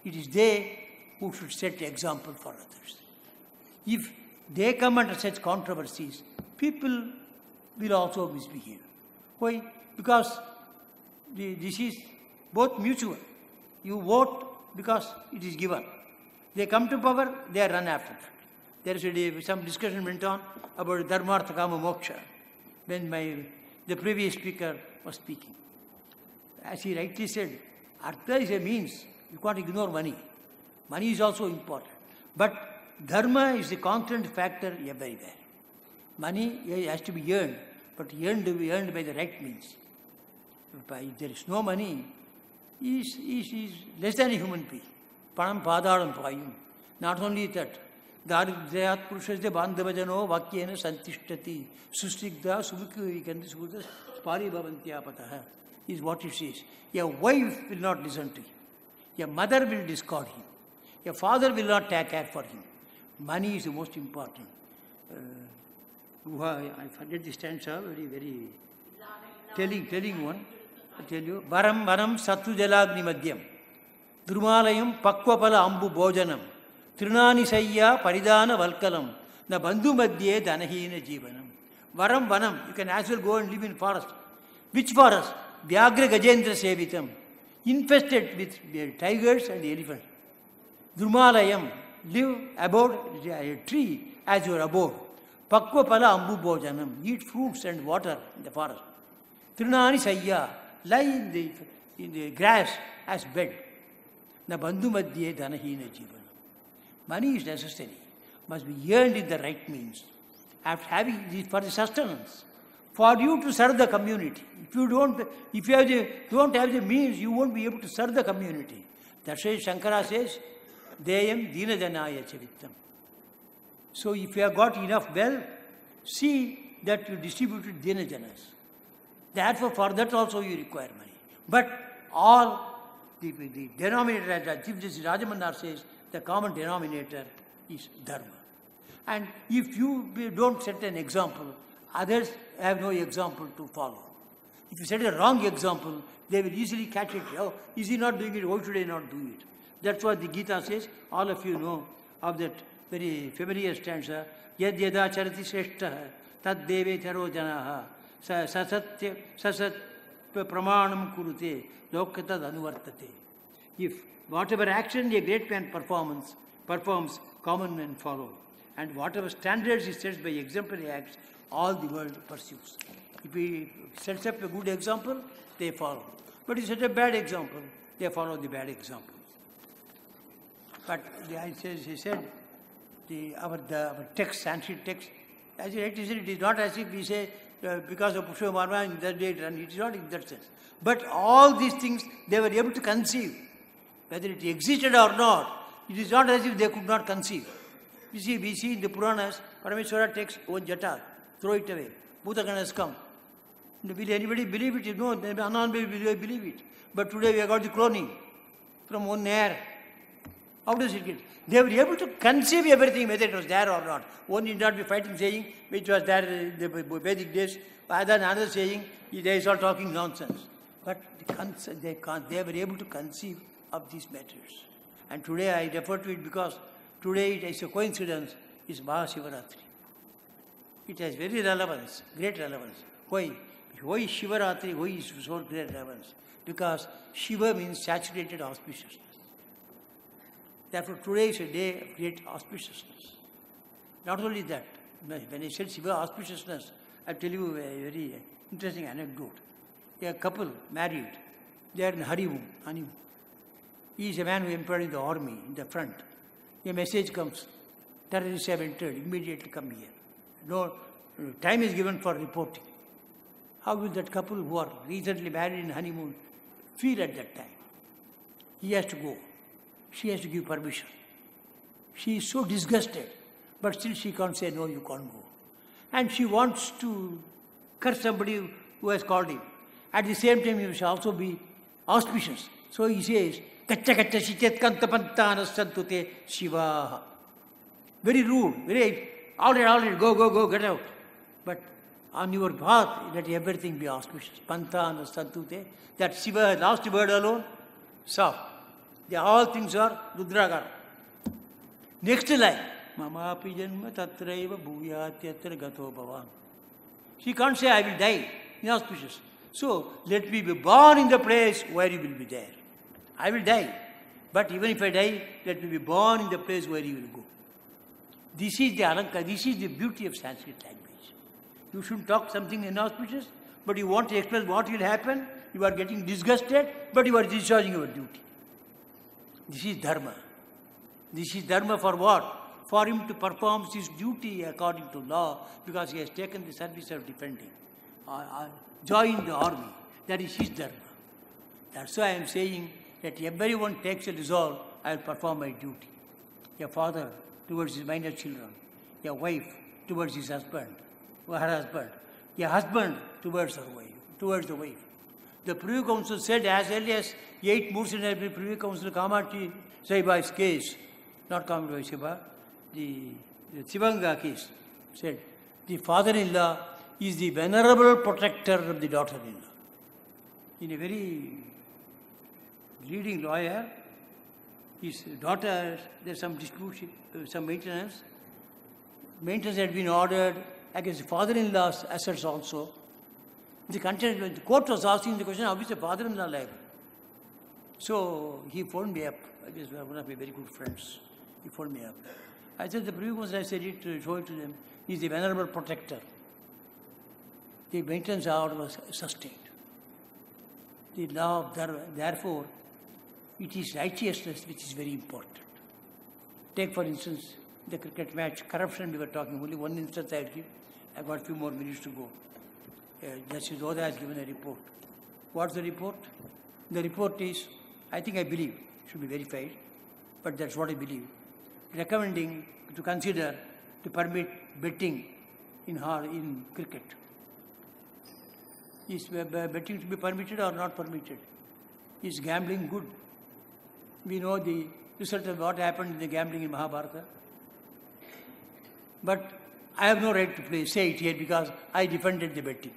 Speaker 2: it is they who should set the example for others. If they come under such controversies, people will also misbehave. Why? Because the, this is both mutual. You vote because it is given. They come to power, they are run after there was some discussion went on about dharmartha kama moksha when my, the previous speaker was speaking. As he rightly said, artha is a means. You can't ignore money. Money is also important. But dharma is the constant factor everywhere. Money has to be earned, but earned to be earned by the right means. If there is no money, he is, is, is less than a human being. Not only that, दारिद्र्या पुरुष से बांधवजनो वाक्य संतिष्टति सुस्निग्धा सुमुखी पारी भवंती आपत is what it is your wife will not listen to him your mother will discord him your father will not take care for him money is the most important I forget distant very very telling telling one tell you वरम वरम सत्जलाग्निम्यम दुर्मालय पक्वल अंबु திருநானி செய்யா பரிதான வல்கலம் இந்த பந்து மத்தியே தனஹீன ஜீவனம் வரம் வனம் you can as go and live in forest which forest வியாக்ர கஜேந்திர சேவிதம் infested with tigers and elephant துர்மாலயம் live abode tree as your abode பக்குவ பல அம்பு போஜனம் ஈட் ஃப்ரூட்ஸ் அண்ட் வாட்டர் இந்த ஃபாரஸ்ட் திருநானி செய்யா லை இந்த இந்த கிராஸ் ஆஸ் பெட் இந்த பந்து மத்தியே தனஹீன ஜீவன் Money is necessary, must be earned in the right means, after having for the sustenance, for you to serve the community. If you don't, if you have the, don't have the means, you won't be able to serve the community. That's why Shankara says, Deyam dinajanaya chavittam. So if you have got enough wealth, see that you distribute it dinajanas. Therefore, for that also you require money. But all the, the denominator, as Chief Justice Rajamannar says, the common denominator is dharma. And if you don't set an example, others have no example to follow. If you set a wrong example, they will easily catch it. Oh, is he not doing it? Why should I not do it? That's what the Gita says. All of you know of that very familiar stanza. Yad yada charati shreshtaha tad deve tharo janaha sasatya sasat pramanam kurute lokatad anuvartate. If whatever action a great man performs, performs, common men follow. And whatever standards he sets by exemplary acts, all the world pursues. If he sets up a good example, they follow. But he sets a bad example, they follow the bad example. But the, says, he said, the, our, the, our text, Sanskrit text, as rightly said, it is not as if we say, uh, because of Pushya Marma in that day, and it is not in that sense. But all these things, they were able to conceive whether it existed or not, it is not as if they could not conceive. You see, we see in the Puranas, Parameshwara takes one jata, throw it away. Bhutagana has come. Will anybody believe it? No, Anand will believe it. But today we have got the cloning from one air. How does it get? They were able to conceive everything, whether it was there or not. One need not be fighting, saying, which was there in the Vedic days, rather than another saying, they are all talking nonsense. But they, they, they were able to conceive of these matters. And today I refer to it because today it is a coincidence, is Mahashivaratri. It has very relevance, great relevance. Why? Why Shivaratri, why is so great relevance? Because Shiva means saturated auspiciousness. Therefore, today is a day of great auspiciousness. Not only that, when I said Shiva auspiciousness, i tell you a very interesting anecdote. A couple married, they are in honeymoon, honeymoon. He is a man who employed in the army, in the front. A message comes, terrorists have entered, immediately come here. No, time is given for reporting. How will that couple who are recently married in honeymoon feel at that time? He has to go. She has to give permission. She is so disgusted, but still she can't say, no, you can't go. And she wants to curse somebody who has called him. At the same time, he should also be auspicious. So he says, Kacha kacha shichet kanta pantana santute Shiva. Very rude, very, all right, all right, go, go, go, get out. But on your path, let everything be auspicious. Pantana santute, that Shiva, last word alone, soft. They, all things are Rudragara. Next line, Mamapi janma tatraiva bhuyatyatra gato bhavan. She can't say, I will die, inauspicious. So, let me be born in the place where you will be there. I will die. But even if I die, let me be born in the place where you will go. This is the alanka, this is the beauty of Sanskrit language. You shouldn't talk something inauspicious, but you want to express what will happen. You are getting disgusted, but you are discharging your duty. This is dharma. This is dharma for what? For him to perform his duty according to law, because he has taken the service of defending. Uh, uh, join the army. That is his dharma. That's why I am saying that everyone takes a resolve, I will perform my duty. A father towards his minor children, a wife towards his husband, or her husband, a husband towards her wife, towards the wife. The Privy Council said as early as eight moves in the Privy Council Kamati Saiba's case, not Kamati Saiba, the, the Sivanga case, said the father-in-law is the venerable protector of the daughter-in-law. In a very leading lawyer, his daughter, there's some dispute, uh, some maintenance. Maintenance had been ordered against father-in-law's assets also. The, content, the court was asking the question, how is the father-in-law alive? So he phoned me up. I guess are one of my very good friends. He phoned me up. I said, the previous I said it, show it to them. He's the venerable protector. The maintenance order was sustained. The law, therefore, it is righteousness which is very important. Take, for instance, the cricket match, corruption we were talking, only one instance I'll give. I've got a few more minutes to go. Uh, Justice Lodha has given a report. What's the report? The report is, I think I believe, should be verified, but that's what I believe, recommending to consider to permit betting in, in cricket. Is betting to be permitted or not permitted? Is gambling good? We know the result of what happened in the gambling in Mahabharata. But I have no right to play, say it here because I defended the betting,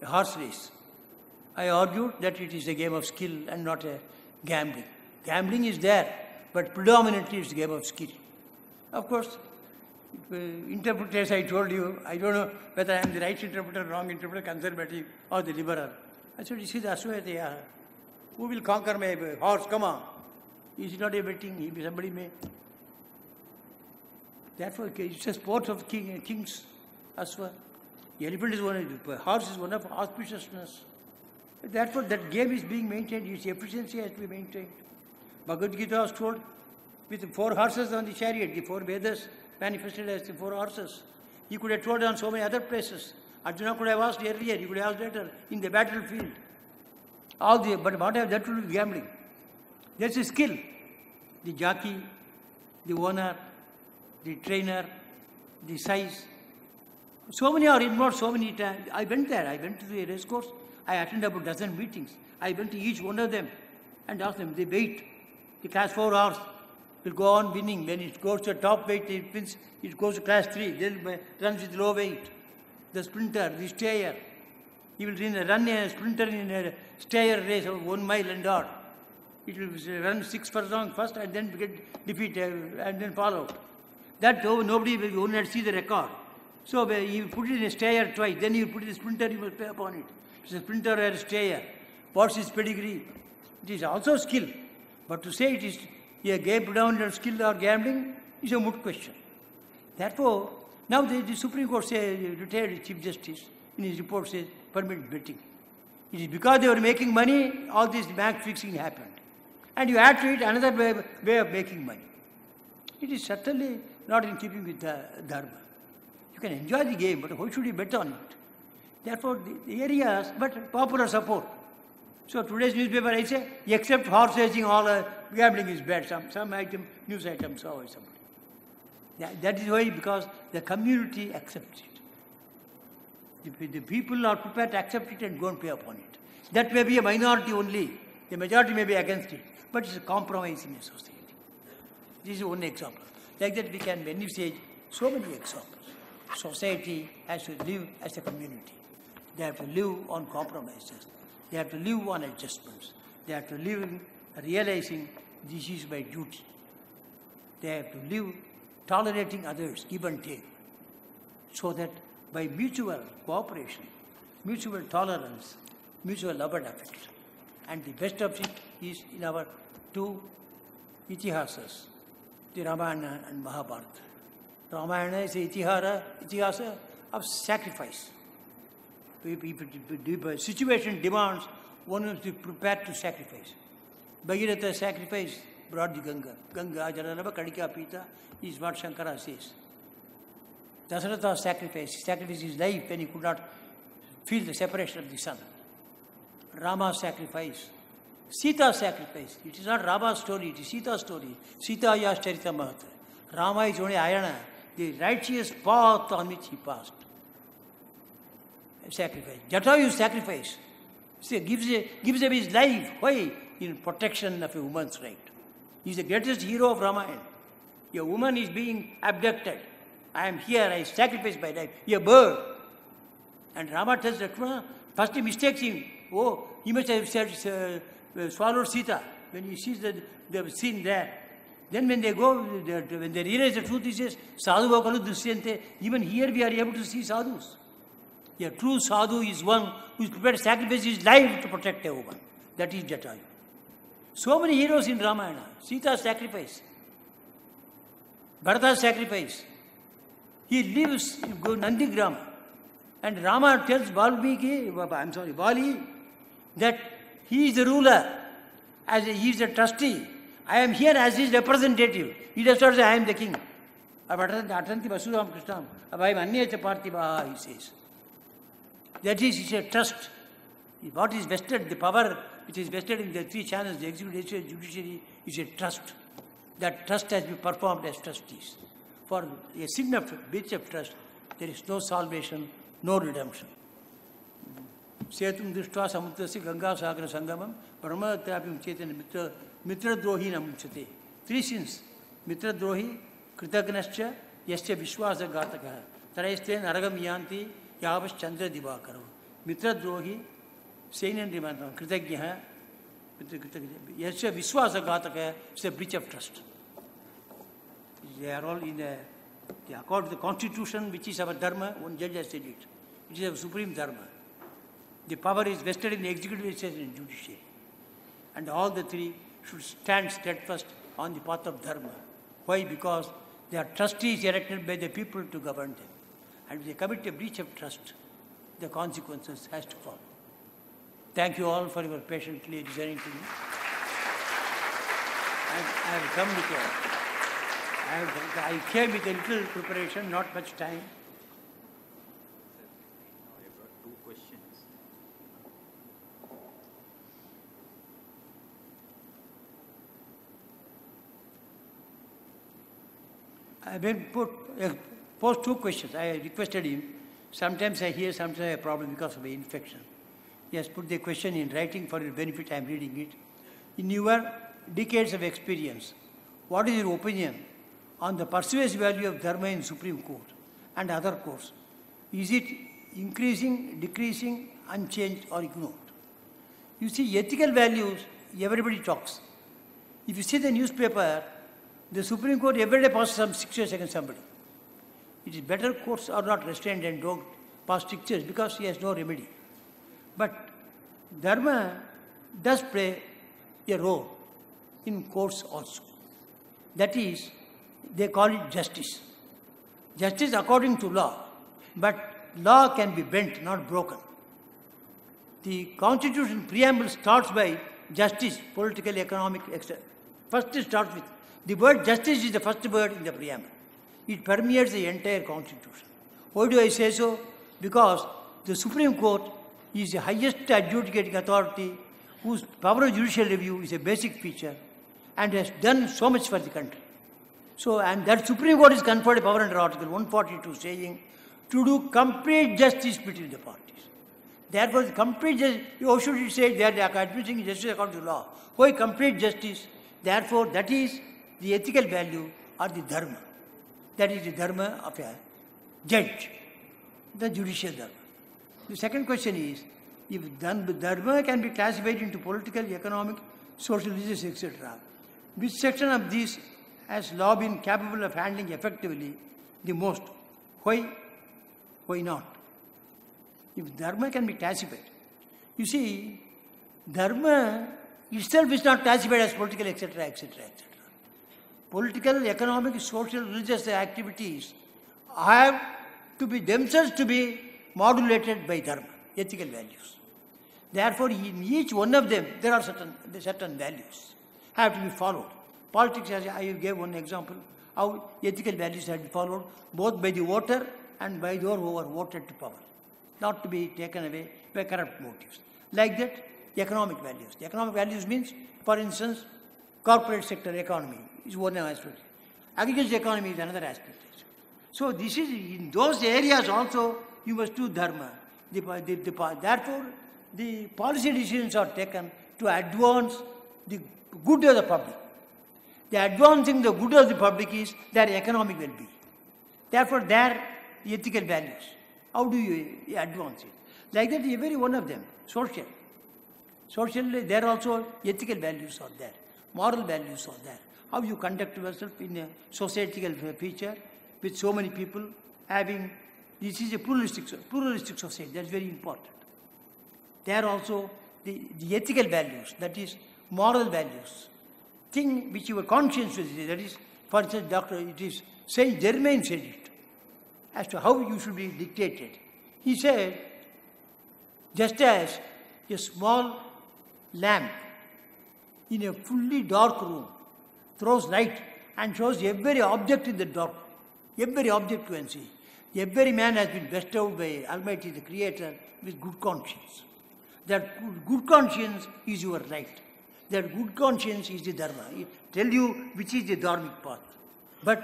Speaker 2: the horse race. I argued that it is a game of skill and not a gambling. Gambling is there, but predominantly it's a game of skill. Of course, interpreters I told you, I don't know whether I am the right interpreter, wrong interpreter, conservative or the liberal. I said, this is are Who will conquer my horse? Come on is not evading, somebody may. Therefore, it's a sport of king, kings as well. elephant is one, the horse is one of auspiciousness. Therefore, that game is being maintained, its efficiency has to be maintained. Bhagavad Gita has told with four horses on the chariot, the four Vedas manifested as the four horses. He could have told on so many other places. Arjuna could have asked earlier, he could have asked later, in the battlefield. All the, but what have that to do with gambling? That's a skill. The jockey, the owner, the trainer, the size. So many are involved so many times. I went there. I went to the race course. I attended about a dozen meetings. I went to each one of them and asked them, they wait. The class 4 hours will go on winning. When it goes to the top weight, it wins. It goes to class 3. Then it runs with low weight. The sprinter, the stayer. He will run a, sprinter in a stayer race of one mile and odd. It will run six for first and then get defeat uh, and then out. That nobody will only see the record. So uh, you put it in a stayer twice, then you put it in a sprinter, you must pay upon it. It's a sprinter or a stayer. What's his pedigree? It is also skill. But to say it is a game and skill or gambling is a moot question. Therefore, now the, the Supreme Court says, uh, retired Chief Justice in his report says, permit betting. It is because they were making money, all this bank fixing happened and you add to it another way, way of making money. It is certainly not in keeping with the dharma. You can enjoy the game, but why should you bet on it? Therefore, the, areas, but popular support. So today's newspaper, I say, except horse racing, all uh, gambling is bad. Some, some item, news item, so or something. That, that is why, because the community accepts it. The, the people are prepared to accept it and go and pay upon it. That may be a minority only. The majority may be against it but it's a compromise in a society. This is one example. Like that we can envisage so many examples. Society has to live as a community. They have to live on compromises. They have to live on adjustments. They have to live in realizing this is my duty. They have to live tolerating others, give and take, so that by mutual cooperation, mutual tolerance, mutual love and affection, and the best of it is in our two itihasas, the Ramayana and Mahabharata. Ramayana is the itihara, itihasa of sacrifice. situation demands, one must be prepared to sacrifice. Bhagiratha sacrifice, brought the Ganga. Ganga Jaranava Kadika Pita is what Shankara says. Dasaratha sacrifice, he sacrificed his life when he could not feel the separation of the sun. Rama sacrificed Sita sacrifice. It is not Rama's story, it is Sita's story. Sita Charita Mahata. Rama is only Ayana, the righteous path on which he passed. Sacrifice. Jatayu sacrifice. See, gives, gives up his life. Why? In protection of a woman's right. He is the greatest hero of Ramayana. A woman is being abducted. I am here, I sacrifice my life. A bird. And Rama tells Lakshmana, first he mistakes him. Oh, he must have said, uh, Sita. When he sees that they have seen there, then when they go, when they realize the truth, he says, Sadhu Vakalu Dushyante. Even here we are able to see sadhus. A true sadhu is one who is prepared to sacrifice his life to protect a woman. That is Jatayu. So many heroes in Ramayana. Sita sacrifice. Bharata sacrifice. He lives in Nandigram. And Rama tells Valmiki, I'm sorry, Bali, that he is the ruler. As a, he is a trustee. I am here as his representative. He does not say, I am the king. I am Krishnam. Abhayam Anyata Parthivaha, he says. That is, it's a trust. What is vested, the power which is vested in the three channels, the executive, judiciary, is a trust. That trust has been performed as trustees. For a sin of breach of trust, there is no salvation, no redemption. सेतु दृष्टि समुद्र से गंगा सागर संगम ब्रह्मदत्तापि मुच्यते मित्र मित्रद्रोही न मुच्यते three since मित्रद्रोही कृतघ्नश्च यस्य विश्वासघातकः नरगम या यान्ति दिवाकर मित्रद्रोही सैन्यं कृतज्ञ कृतज्ञः यस्य विश्वासघातकः is a breach of trust they are all in the, according to the constitution, which is our dharma, one judge has said it. The power is vested in the executive, legislature, and judiciary. And all the three should stand steadfast on the path of dharma. Why? Because they are trustees elected by the people to govern them. And if they commit a breach of trust, the consequences has to fall. Thank you all for your patiently listening to me. I have come with a, I, have, I came with a little preparation, not much time. I've been put, uh, posed two questions. I requested him. Sometimes I hear, sometimes I have a problem because of an infection. He has put the question in writing for your benefit. I'm reading it. In your decades of experience, what is your opinion on the persuasive value of Dharma in Supreme Court and other courts? Is it increasing, decreasing, unchanged, or ignored? You see, ethical values, everybody talks. If you see the newspaper, the Supreme Court every day passes some six against somebody. It is better courts are not restrained and don't pass strictures because he has no remedy. But dharma does play a role in courts also. That is, they call it justice. Justice according to law, but law can be bent, not broken. The constitution preamble starts by justice, political, economic, etc. First it starts with the word justice is the first word in the preamble. It permeates the entire constitution. Why do I say so? Because the Supreme Court is the highest adjudicating authority whose power of judicial review is a basic feature and has done so much for the country. So, and that Supreme Court is conferred power under Article 142 saying to do complete justice between the parties. Therefore, the complete justice, Or should say that they are administering justice according to law. Why complete justice? Therefore, that is the ethical value are the dharma. That is the dharma of a judge, the judicial dharma. The second question is, if dharma can be classified into political, economic, social, religious, etc., which section of these has law been capable of handling effectively the most? Why? Why not? If dharma can be classified, you see, dharma itself is not classified as political, etc., etc., etc political, economic, social, religious activities have to be themselves to be modulated by dharma, ethical values. Therefore, in each one of them, there are certain, certain values have to be followed. Politics, as I gave one example, how ethical values have to be followed both by the voter and by those who are voted to power, not to be taken away by corrupt motives. Like that, the economic values. The economic values means, for instance, corporate sector economy, is one aspect. Agriculture economy is another aspect. So this is, in those areas also, you must do dharma. The, the, the, therefore, the policy decisions are taken to advance the good of the public. The advancing the good of the public is their economic well-being. Therefore, their ethical values. How do you advance it? Like that, every one of them, social. Socially, there also ethical values are there. Moral values are there how you conduct yourself in a societal feature with so many people having, this is a pluralistic, pluralistic society, that's very important. There are also the, the ethical values, that is moral values, thing which your conscience is, that is, for instance, doctor, it is Saint Germain said it, as to how you should be dictated. He said, just as a small lamp in a fully dark room throws light and shows every object in the dark, every object you can see. Every man has been bestowed by Almighty the Creator with good conscience. That good conscience is your right. That good conscience is the dharma. It tell you which is the dharmic path. But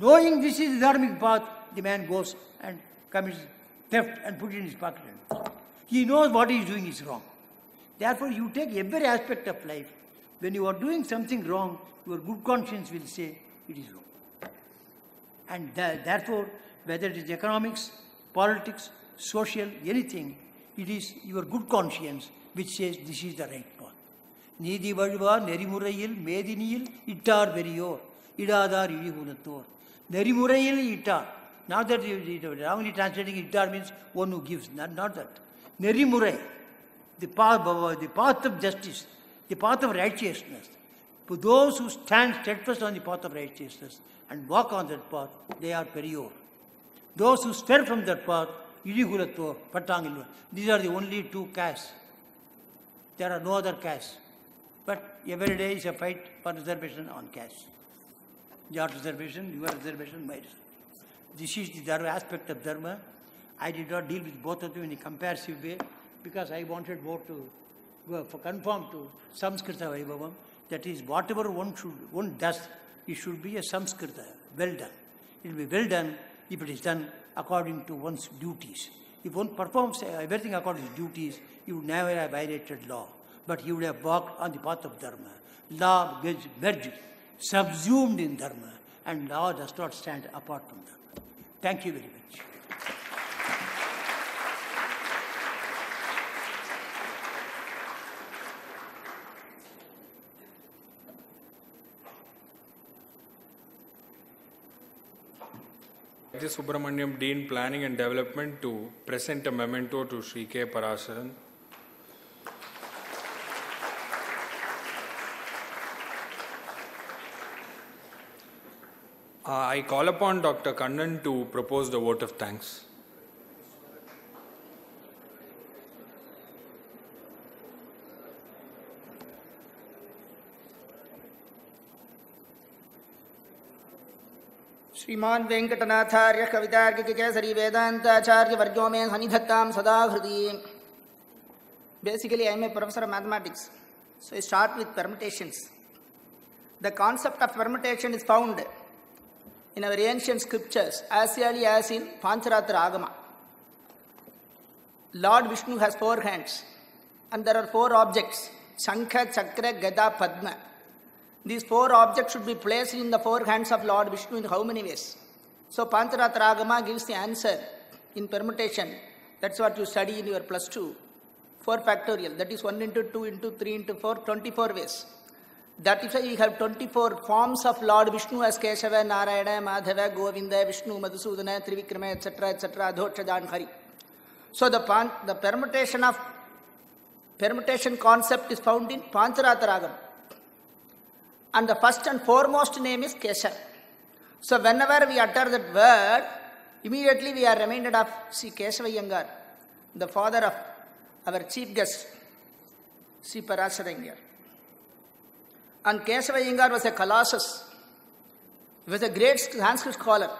Speaker 2: knowing this is the dharmic path, the man goes and commits theft and puts it in his pocket. He knows what he is doing is wrong. Therefore, you take every aspect of life. When you are doing something wrong, your good conscience will say it is wrong. And th therefore, whether it is economics, politics, social, anything, it is your good conscience which says this is the right path. நீதி வழுவார் நெறிமுறையில் மேதினியில் இட்டார் பெரியோர் இடாதார் இழிகுணத்தோர் நெறிமுறையில் ittar. not that you, you wrongly translating itar means one who gives, not, not that. Nerimurai, the path, the path of justice, the path of righteousness, for those who stand steadfast on the path of righteousness and walk on that path, they are perior. Those who swerve from that path, Iriguratva, Patangilva. These are the only two castes. There are no other castes. But every day is a fight for reservation on caste. Your reservation, your reservation, my reservation. This is the dharma aspect of dharma. I did not deal with both of them in a comparative way because I wanted more to confirm conform to Samskrita Vaibhavam. That is, whatever one should one does, it should be a samskrita, well done. It will be well done if it is done according to one's duties. If one performs everything according to his duties, he would never have violated law, but he would have walked on the path of dharma. Law gets merged, subsumed in dharma, and law does not stand apart from dharma. Thank you very much.
Speaker 1: It is Subramaniam Dean Planning and Development to present a memento to Sri K. Parasaran. Uh, I call upon Dr. Kannan to propose the vote of thanks.
Speaker 3: श्रीमान वेंकटनाथार्य कवितार्क केसरी वेदांताचार्य वर्गो में सनिधत्ता सदा हृदय basically I am a professor of mathematics so I start with permutation the concept of permutation is found in our ancient scriptures as early as in Pancharatra Agama lord Vishnu has four hands and there are four objects shankha chakra gada padma These four objects should be placed in the four hands of Lord Vishnu in how many ways? So Pancharatragama gives the answer in permutation. That's what you study in your plus 2. 4 factorial, that is 1 into 2 into 3 into 4, 24 ways. That is why you have 24 forms of Lord Vishnu as Keshava, Narayana, Madhava, Govinda, Vishnu, Madhusudana, Trivikrama, etc., etc., Adhokshadan, Hari. So the, the permutation of permutation concept is found in Pancharatragama and the first and foremost name is Kesha. So whenever we utter that word, immediately we are reminded of Sri Kesavayangar, the father of our chief guest, Sri Parasarayangar. And Kesavayangar was a colossus. He was a great Sanskrit scholar.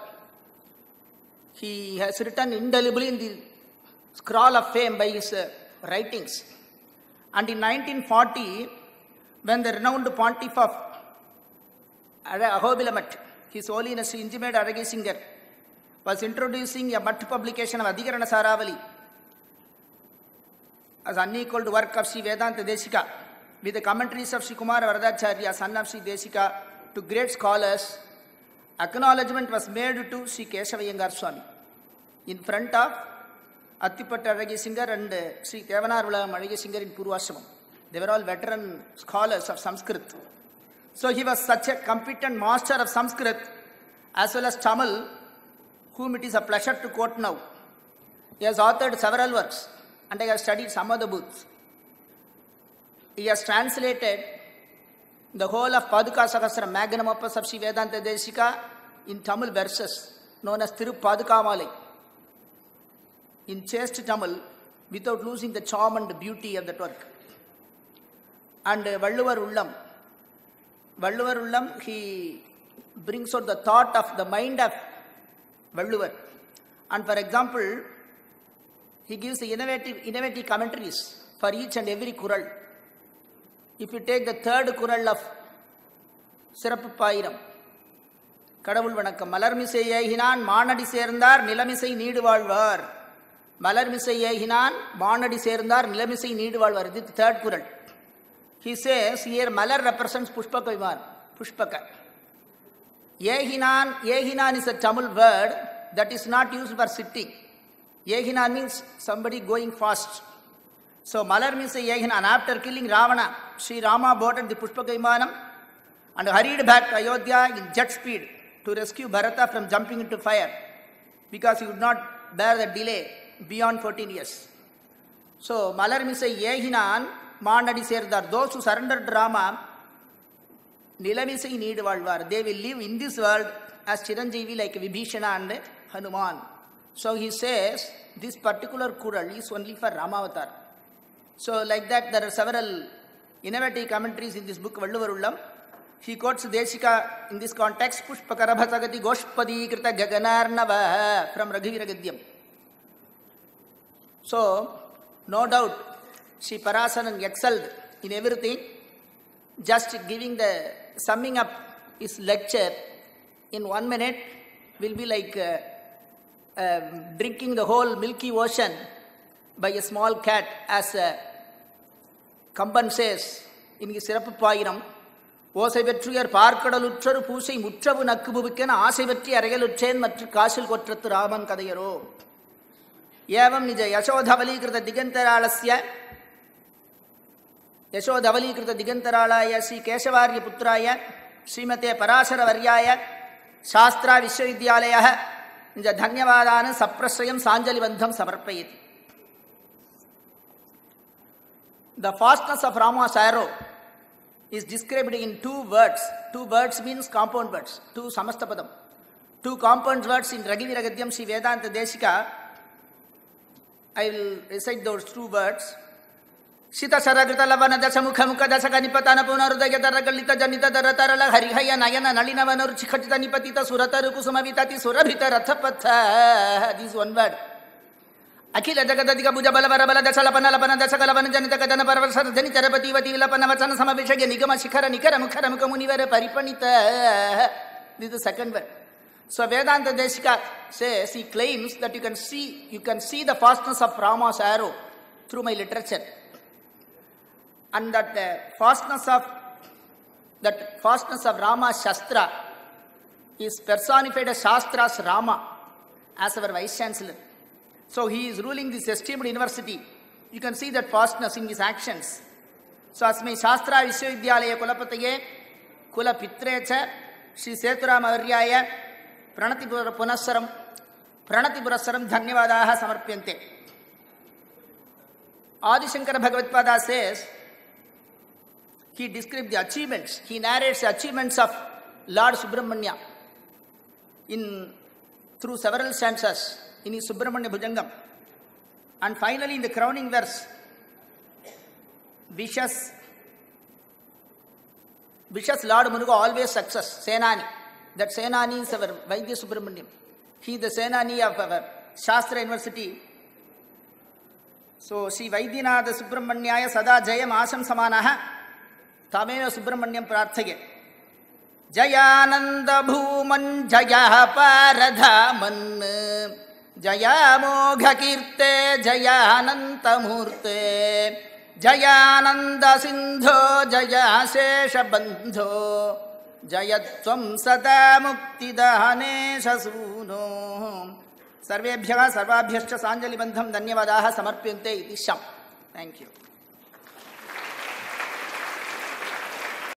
Speaker 3: He has written indelibly in the scroll of fame by his uh, writings. And in 1940, when the renowned pontiff of Ahobilamath his holiness Injimedu அழகே Singar was introducing a mutt publication of Adhikarana Saravali as unequaled work of Sri Vedanta Deshika with the commentaries of Sri Kumara Varadacharya, son of Sri Deshika, to great scholars. Acknowledgement was made to Sri Keshavayangar Swami in front of Attipatta Azhagisinger and Sri Devanar Vulavam Azhagisinger in Purvashamam. They were all veteran scholars of Sanskrit. So he was such a competent master of Sanskrit as well as Tamil, whom it is a pleasure to quote now. He has authored several works and I have studied some of the books. He has translated the whole of Paduka Sahasra, magnum opus of Vedanta Deshika in Tamil verses known as Thiru Padukamalai. In chaste Tamil, without losing the charm and beauty of that work. And Valluvar Ullam, Valluvar Ullam he brings out the thought of the mind of Valluvar and for example he gives innovative innovative commentaries for each and every kural if you take the third kural of Sirappu Payiram கடவுள் வணக்கம் மலர்மிசை ஏகினான் மானடி சேர்ந்தார் நிலமிசை need வாழ்வார் மலர்மிசை ஏகினான் மானடி சேர்ந்தார் நிலமிசை need வாழ்வார் இது third குரல் He says here Malar represents Pushpaka Ivan. Pushpaka. Yehinan, Yehinan is a Tamil word that is not used for sitting. Yehinan means somebody going fast. So Malar means a Yehinan. After killing Ravana, Sri Rama boarded the Pushpaka Vimanam and hurried back to Ayodhya in jet speed to rescue Bharata from jumping into fire because he would not bear the delay beyond 14 years. So Malar means a Yehinan மானடி சேர்ந்தார் those who surrender drama நிலவிசை need வாழ்வார் they will live in this world as Chiranjeevi like Vibhishana and Hanuman so he says this particular குரல் is only for ராமாவதார் so like that Dhar R several innovative commentaries in this book Valluvar Ullam. He quotes Deshika in this context, Pushpakarabhatagati Goshpadi Krita Gaganarnava from Raghuvira Gadyam. So, no doubt Sri Parasanan excelled in everything. Just giving the summing up his lecture in one minute will be like uh, uh, drinking the whole Milky Ocean by a small cat as uh, Kamban says இன்னைக்கு சிறப்பு பாயிரம் ஓசை பெற்றுயர் பார்க்கடலுற்றரு பூசை முற்றவு நக்குபுவிக்கென ஆசை பற்றி அறையலுற்றேன் மற்றும் காசில் கொற்றத்து ராமன் கதையரோ ஏவம் நிஜ யசோதவலீகிருத திகந்தராளஸ்ய யசோதவலீகிருத திகந்தராளாய ஸ்ரீ கேசவாரிய புத்திராய ஸ்ரீமதே பராசரவர்யாய சாஸ்திரா விஸ்வவித்யாலய இந்த தன்யவாதான சப்ரஸ்ரயம் சாஞ்சலிபந்தம் சமர்ப்பயது The fastness of Rama's arrow is described in two words. Two words means compound words. Two samastapadam. Two compound words in Ragini Ragadhyam Sri Vedanta Deshika. I will recite those two words. ಶಿತಸರಗೃತ ಲವನ ದಶ ಮುಖ ಮುಖ ದಶ ಗಣಿಪತನ ಪುನರುದಯ ದರ ಗಲಿತ ಜನಿತ ದರ ತರಳ ಹರಿಹಯ ನಯನ ನಳಿನವನರು ಚಿಖಟಿತ ನಿಪತಿತ ಸುರತರು ಕುಸುಮ ವಿತತಿ ಸುರಭಿತ ರಥ ಪಥ this one word ಅಖಿಲ ಜಗದಧಿಕ ಭುಜ ಬಲವರ ಬಲ ದಶ ಲಪನ ಲಪನ ದಶ ಕಲವನ ಜನಿತ ಕದನ ಪರವಸರ ಜನಿ ಚರಪತಿ ವತಿ ಲಪನ ವಚನ ಸಮವಿಷಯ ನಿಗಮ ಶಿಖರ ನಿಖರ ಮುಖರ ಮುಖ ಮುನಿವರ ಪರಿಪಣಿತ this second word So Vedanta Deshika says, he claims that you can see, you can see the fastness of Rama's arrow through my literature. and that the fastness of that fastness of Rama Shastra is personified as Shastra's Rama as our Vice Chancellor. So he is ruling this esteemed university. You can see that fastness in his actions. So Asmi Shastra Vishwavidyalaya Kulapataye Kula Pitrecha Shri Setura aryaya Pranati pura Punasaram Pranati pura saram Dhanyavadaha Samarpyante. Adi Shankara Bhagavad Pada says, He describes the achievements. He narrates the achievements of Lord Subramanya in, through several stanzas in his Subramanya Bhujangam. And finally, in the crowning verse, wishes, wishes Lord Muruga always success, Senani. That Senani is our Vaidya Subramanya. He is the Senani of our Shastra University. So, Sri Vaidyanatha Subramanyaya Sada Jayam Asam Samanaha ತಾಮೇವ ಸುಬ್ರಹ್ಮಣ್ಯಂ ಪ್ರಾರ್ಥೆಗೆ ಜಯಾನಂದಭೂಮನ್ ಜಯ ಪಾರಧಾಮನ್ ಜಯಾಮೋಘಕೀರ್ತೆ ಜಯಾನಂತಮೂರ್ತೆ ಜಯಾನಂದ ಸಿಂಧೋ ಜಯಾಶೇಷಬಂಧೋ जयत्वं सदा मुक्तिदहने शसूनो सर्वेभ्यः सर्वाभ्यश्च साञ्जलिबन्धं धन्यवादाः समर्प्यन्ते इति शम् थेङ्क् यू